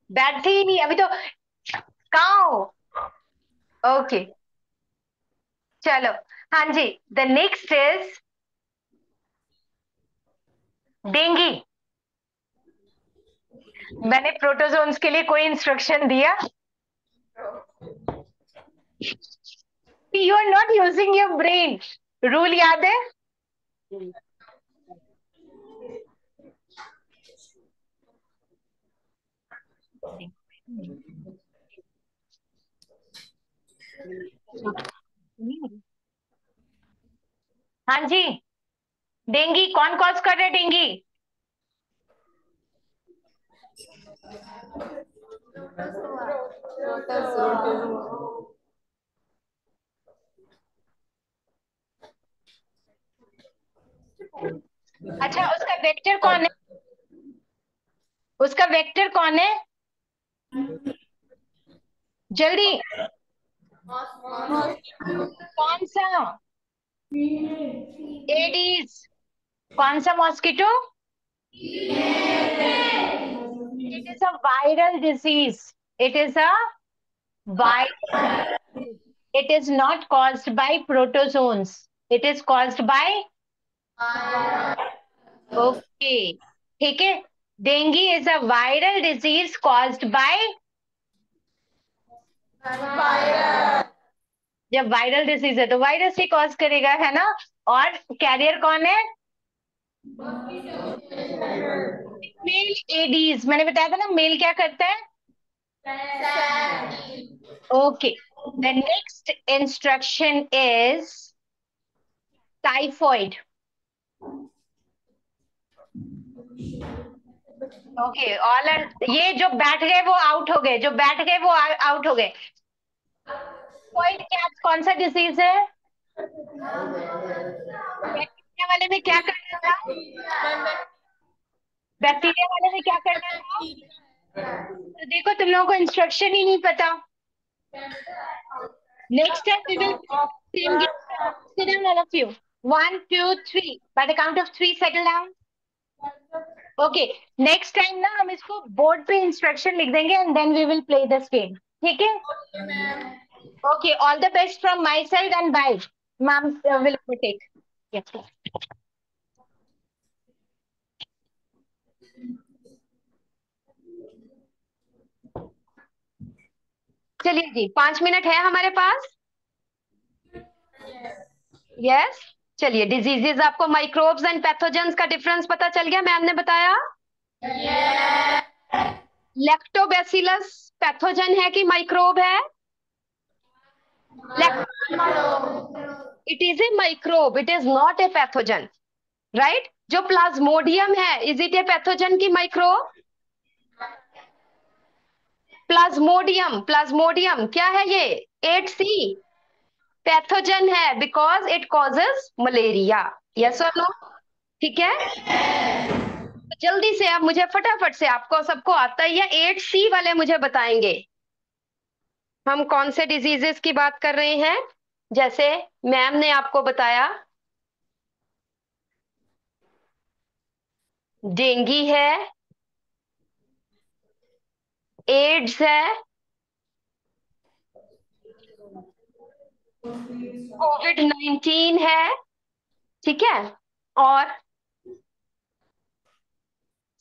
बैठते ही नहीं। अभी तो काउ ओके। चलो। हाँ जी। द नेक्स्ट इज़ डेंगी मैंने प्रोटोजोन्स के लिए कोई इंस्ट्रक्शन दिया। You are not using your brain rule याद है? हाँ जी। डेंगी कौन कॉज कर रहे डेंगी अच्छा उसका वेक्टर कौन है? उसका वेक्टर कौन है? जल्दी। कौन सा? एडीज कौन सा mosquito it is a viral disease it is a viral it is not caused by protozoans it is caused by okay ठीक है? dengue is a viral disease caused by? जब वायरल डिज़ीज़ है तो virus ही cause करेगा है ना? और carrier कौन है? Male Aedes. मैंने बताया था ना मेल क्या करता है? Okay. The next instruction is typhoid. Okay all ये जो बैठ गए वो आउट हो गए, जो बैठ गए वो आउट हो गए। टाइफॉइड क्या, कौन सा डिज़ीज़ है? बैक्टीरिया वाले में क्या करना था बैक्टीरिया वाले में क्या करना था तो देखो, तुम लोगों को इंस्ट्रक्शन ही नहीं पता। Next time we will same game all of you one, two, three by the count of three, settle down okay next time ना हम इसको बोर्ड पे इंस्ट्रक्शन लिख देंगे and then we will play this game ठीक है? Okay all the best from myself and bye ma'am will take चलिए जी, पाँच मिनट है हमारे पास? Yes yes. yes? चलिए डिजीजेस आपको माइक्रोब्स एंड पैथोजेंस का डिफरेंस पता चल गया? मैम ने बताया? लैक्टोबैसिलस पैथोजन है कि माइक्रोब है? It is a microbe it is not a pathogen right जो प्लाज्मोडियम है इज़ इट ए पैथोजन की माइक्रोब प्लाज्मोडियम प्लाज्मोडियम क्या है ये? एट सी पैथोजन है because it causes malaria yes और नो ठीक है? तो जल्दी से आप मुझे फटाफट से आपको, सबको आता है या एट सी वाले मुझे बताएँगे। हम कौन से डिजीजेस की बात कर रहे हैं? जैसे मैम ने आपको बताया डेंगी है एड्स है कोविड नाइन्टीन है ठीक है? और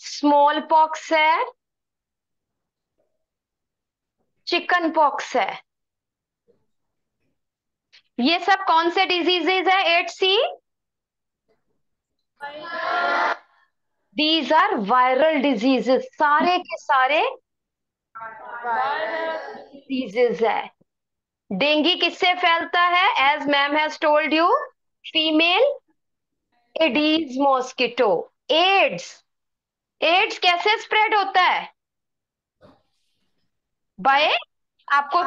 स्मॉल पॉक्स है चिकन पॉक्स है। ये सब कौन से डिजीजेज है eight C these are viral diseases सारे के सारे डिजीजेस है। डेंगी किससे फैलता है? As ma'am has told you female Aedes mosquito AIDS AIDS कैसे स्प्रेड होता है? बाय आपको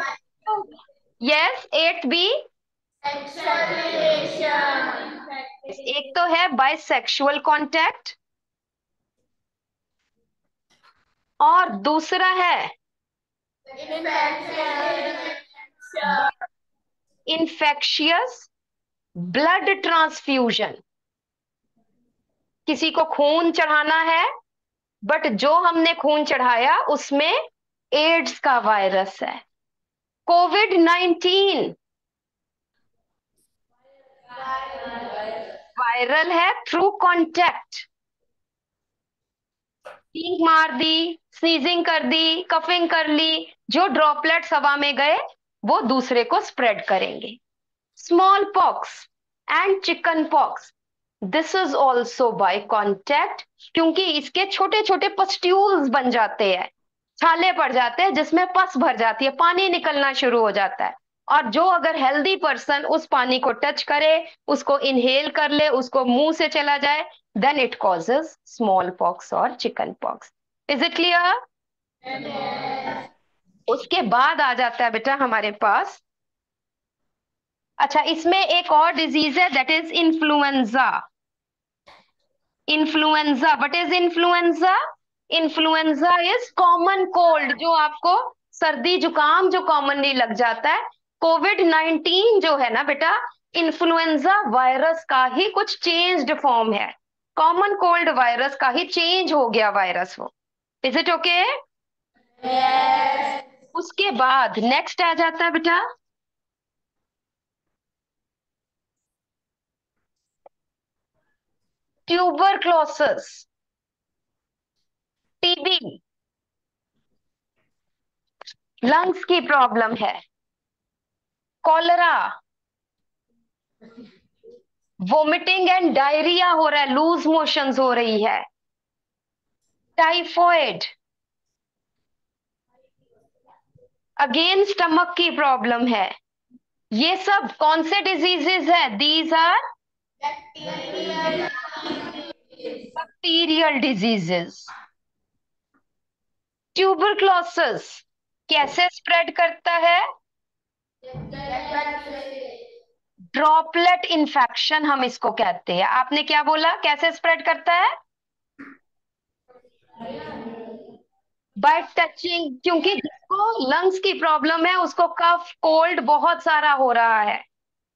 यस एट बी एक तो है बाय सेक्सुअल कॉन्टैक्ट और दूसरा है इन्फेक्शियस ब्लड ट्रांसफ्यूजन किसी को खून चढ़ाना है बट जो हमने खून चढ़ाया, उसमें एड्स का वायरस है। कोविड नाइन्टीन वायरल है थ्रू कांटेक्ट टींक मार दी स्नीजिंग कर दी कफिंग कर ली, जो ड्रॉपलेट्स हवा में गए वो दूसरे को स्प्रेड करेंगे। Smallpox and chickenpox this is also by contact क्योंकि इसके छोटे छोटे पस्ट्यूल्स बन जाते हैं। छाले पड़ जाते हैं, जिसमें पस भर जाती है, पानी निकलना शुरू हो जाता है। और जो अगर हेल्दी पर्सन उस पानी को टच करे, उसको इनहेल कर ले, उसको मुँह से चला जाए then it causes smallpox और chicken pox is it clear उसके बाद आ जाता है बेटा हमारे पास। अच्छा इसमें एक और डिज़ीज़ है that is influenza influenza what is influenza influenza is common cold जो आपको सर्दी, जुकाम, जो कॉमनली लग जाता है। कोविड नाइनटीन जो है ना बेटा इन्फ्लुएंजा वायरस का ही कुछ चेंज्ड फॉर्म है। कॉमन कोल्ड वायरस का ही चेंज हो गया वायरस वो। इज़ इट ओके उसके बाद नेक्स्ट आ जाता है बेटा। ट्यूबरक्लोसिस टीबी लंग्स की प्रॉब्लम है। कॉलरा वोमिटिंग एंड डायरिया हो रहा है लूज मोशंस हो रही है। टाइफॉइड अगेन स्टमक की प्रॉब्लम है। ये सब कौन से डिजीजेस है? These are bacterial diseases tuber tuberculosis कैसे स्प्रेड करता है? ड्रॉपलेट इन्फेक्शन हम इसको कहते हैं। आपने क्या बोला? कैसे स्प्रेड करता है? बाय टचिंग क्योंकि जिसको लंग्स की प्रॉब्लम है, उसको कफ कोल्ड बहुत सारा हो रहा है।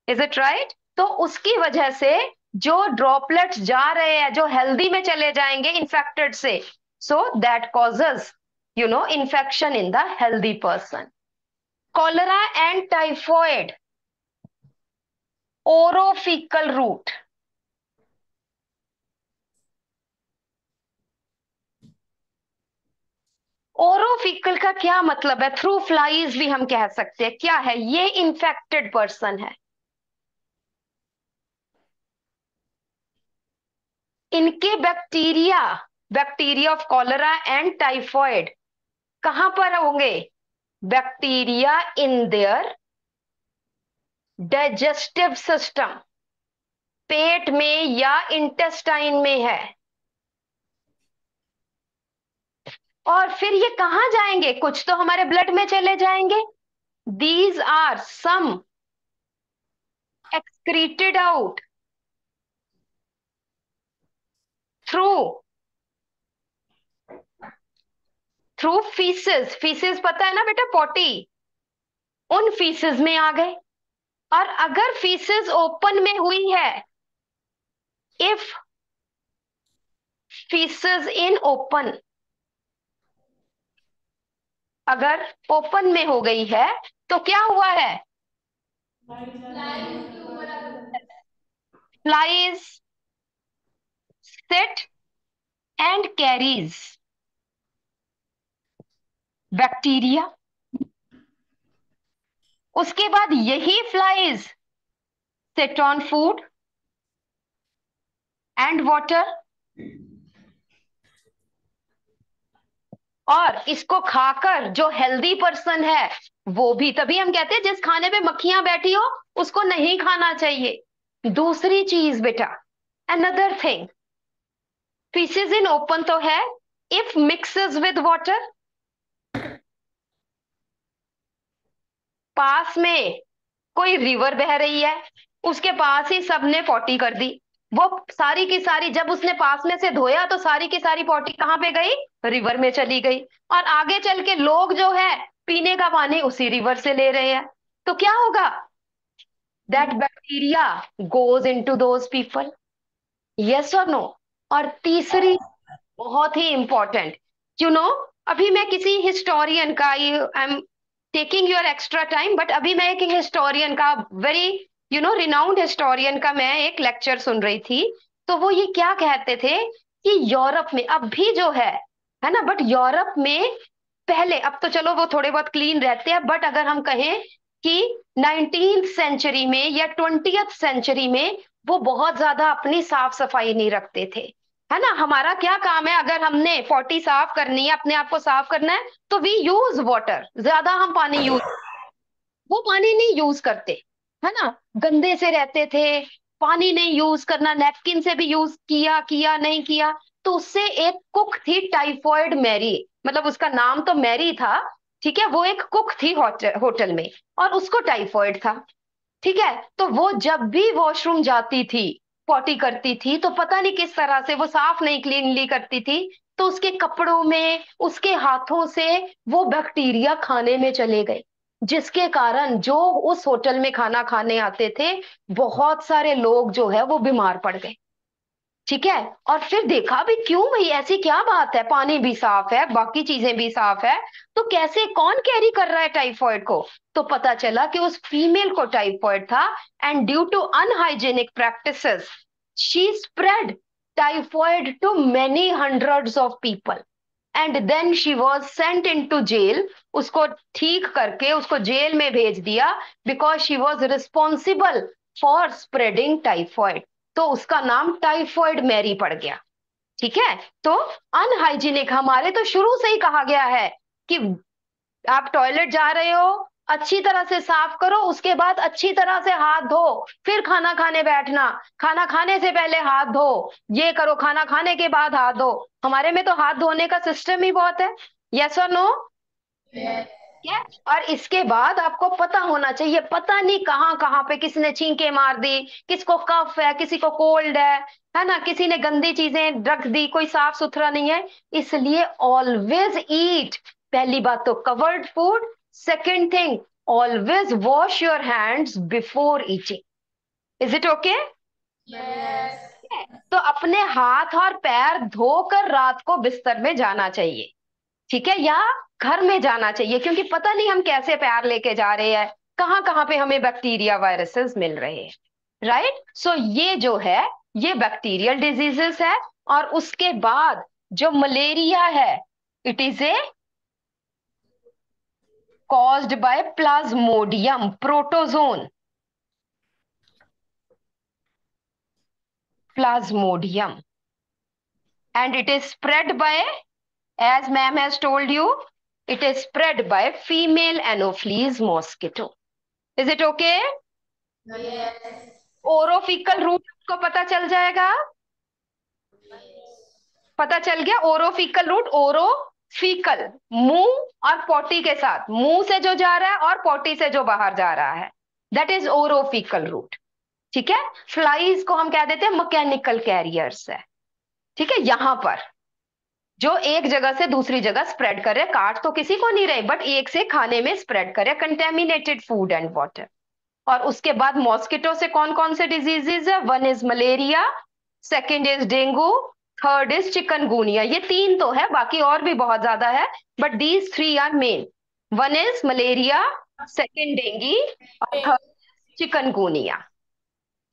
इज़ इट राइट तो उसकी वजह से जो ड्रॉपलेट्स जा रहे हैं, जो हेल्दी में चले जाएँगे इन्फेक्टेड से so that causes you know infection in the healthy person cholera and typhoid orofaecal route orofaecal का क्या मतलब है? थ्रू फ्लाइज भी हम कह सकते हैं। क्या है? ये इन्फेक्टेड पर्सन है। इनके bacteria bacteria of cholera and typhoid कहाँ पर होंगे? Bacteria in their digestive system पेट में या इंटेस्टाइन में है। और फिर ये कहाँ जाएँगे? कुछ तो हमारे ब्लड में चले जाएँगे। These are some excreted out through through faeces faeces पता है ना बेटा? पोटी उन फीसेस में आ गए। और अगर फीसेस ओपन में हुई है इफ़ फीसेस इन ओपन अगर ओपन में हो गई है तो क्या हुआ है? Flies sit and carries bacteria उसके बाद यही flies sit on food and water और इसको खाकर जो हेल्दी पर्सन है, वो भी तभी हम कहते हैं जिस खाने पे मक्खियाँ बैठी हो, उसको नहीं खाना चाहिए। दूसरी चीज़ बेटा another thing faeces in open तो है इफ़ मिक्सेस विद वाटर पास में कोई रिवर बह रही है, उसके पास ही सबने पोटी कर दी। वो सारी की सारी, जब उसने पास में से धोया तो सारी की सारी पॉटी कहाँ पे गई? रिवर में चली गई। और आगे चल के लोग जो है, पीने का पानी उसी रिवर से ले रहे हैं। तो क्या होगा? That bacteria goes into those people yes और नो और तीसरी, बहुत ही इंपॉर्टेंट यू नो अभी मैं किसी हिस्टोरियन का I am taking your extra time but अभी मैं एक हिस्टोरियन का very you know renowned historian का मैं एक लेक्चर सुन रही थी तो वो ये क्या कहते थे कि यूरोप में अब भी जो है है ना बट यूरोप में पहले, अब तो चलो वो थोड़े बहुत क्लीन रहते हैं बट अगर हम कहें कि नाइनटीन सेंचुरी में या ट्वेंटी सेंचुरी में वो बहुत ज़्यादा अपनी साफ़ सफ़ाई नहीं रखते थे। है ना, हमारा क्या काम है, अगर हमने पोटी साफ़ करनी है, अपने आप को साफ़ करना है तो वी यूज़ वाटर ज़्यादा हम पानी यूज़ वो पानी नहीं यूज़ करते। है ना? गंदे से रहते थे, पानी नहीं यूज़ करना नेपकिन से भी यूज़ किया किया, नहीं किया तो उससे एक कुक थी टाइफॉइड मैरी मतलब उसका नाम तो मैरी था, ठीक है? वो एक कुक थी होटल में, और उसको टाइफॉइड था, ठीक है? तो वो जब भी वॉशरूम जाती थी पॉटी करती थी तो पता नहीं किस तरह से वो साफ़ नहीं क्लीनली करती थी तो उसके कपड़ों में, उसके हाथों से वो बैक्टीरिया खाने में चले गए। जिसके कारण जो उस होटल में खाना खाने आते थे, बहुत सारे लोग जो है वो बीमार पड़ गए। ठीक है? और फिर देखा भी क्यों भाई? ऐसी क्या बात है? पानी भी साफ़ है, बाकी चीज़ें भी साफ़ है। तो कैसे, कौन कैरी कर रहा है टाइफॉइड को? तो पता चला कि उस फीमेल को टाइफॉइड था and due to unhygienic practices she spread typhoid to many hundreds of people and then she was sent into jail उसको ठीक करके उसको जेल में भेज दिया because she was responsible for spreading typhoid तो उसका नाम टाइफॉइड मैरी पड़ गया। ठीक है? तो अनहाइजीनिक हमारे तो शुरू से ही कहा गया है कि आप टॉयलेट जा रहे हो अच्छी तरह से साफ़ करो, उसके बाद अच्छी तरह से हाथ धो। फिर खाना खाने बैठना। खाना खाने से पहले हाथ धो। ये करो, खाना खाने के बाद हाथ धो। हमारे में तो हाथ धोने का सिस्टम ही बहुत है। यस और नो और इसके बाद आपको पता होना चाहिए, पता नहीं कहाँ कहाँ पे किसने छींके मार दी, किसको कफ है, किसी को कोल्ड है है ना? किसी ने गंदी चीज़ें रख दी, कोई साफ़ सुथरा नहीं है। इसलिए ऑलवेज ईट पहली बात तो covered food second thing always wash your hands before eating is it okay तो अपने हाथ और पैर धोकर रात को बिस्तर में जाना चाहिए। ठीक है? या घर में जाना चाहिए क्योंकि पता नहीं हम कैसे पैर लेके जा रहे हैं कहाँ कहाँ पे हमें बैक्टीरिया वायरसेस मिल रहे हैं। राइट सो ये जो है ये बैक्टीरियल डिजीजेस है और उसके बाद जो मलेरिया है it is a caused by plasmodium protozoan plasmodium and it is spread by, as ma'am has told you, it is spread by female Anopheles mosquito. Is it okay? Yes. Orofaecal route को पता चल जाएगा पता चल गया orofaecal route orofaecal मुँह और पोटी के साथ। मुँह से जो जा रहा है और पोटी से जो बाहर जा रहा है। दैट इज़ ओरोफिकल रूट ठीक है? फ्लाइज को हम कह देते हैं? मैकेनिकल कैरियर्स है। ठीक है? यहाँ पर। जो एक जगह से दूसरी जगह स्प्रेड करे काट तो किसी को नहीं रहे बट एक से खाने में स्प्रेड करे कंटेमिनेटेड फ़ूड एंड वाटर और उसके बाद मॉस्किटो से कौन कौन से डिजीजेज है? One is malaria second is dengue third is chikungunya ये तीन तो है बाकी और भी बहुत ज़्यादा है but these three are main one is malaria second dengue और थर्ड चिकनगुनिया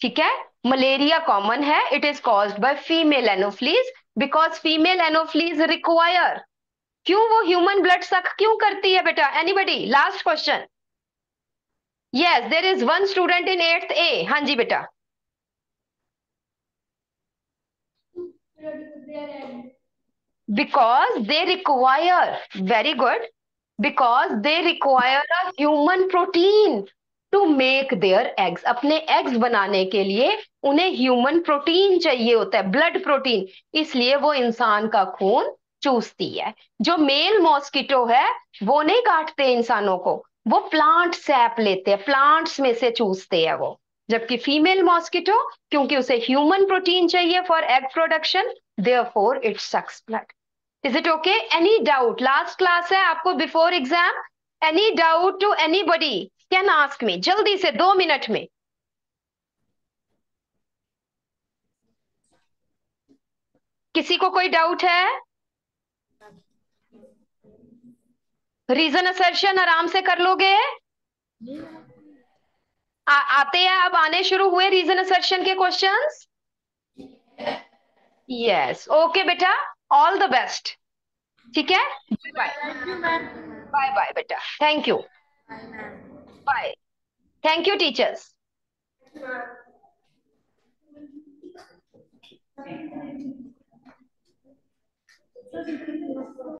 ठीक है? मलेरिया कॉमन है. It is caused by female anopheles because female anopheles require क्यों वो ह्यूमन ब्लड सक क्यों करती है बेटा? Anybody last question yes there is one student in eighth A हाँ जी बेटा. Because they require, very good, because they require a human protein to make their eggs. अपने eggs बनाने के लिए उन्हें ह्यूमन प्रोटीन चाहिए होता है ब्लड प्रोटीन इसलिए वो इंसान का खून चूसती है। जो मेल मॉस्किटो है, वो नहीं काटते इंसानों को, वो प्लांट सैप लेते हैं प्लांट्स में से चूसते हैं वो। जबकि फीमेल मॉस्किटो क्योंकि उसे ह्यूमन प्रोटीन चाहिए for egg production therefore it sucks blood is it okay any doubt last class है आपको before exam any doubt to anybody can ask me जल्दी से दो मिनट में. किसी को कोई डाउट है? रीजन असर्शन आराम से कर लोगे? आ, आते हैं अब आने शुरू हुए रीजन असर्शन के क्वेश्चंस यस ओके बेटा. ऑल द बेस्ट ठीक है? बाय बाय बाय बेटा. Thank you bye thank you teachers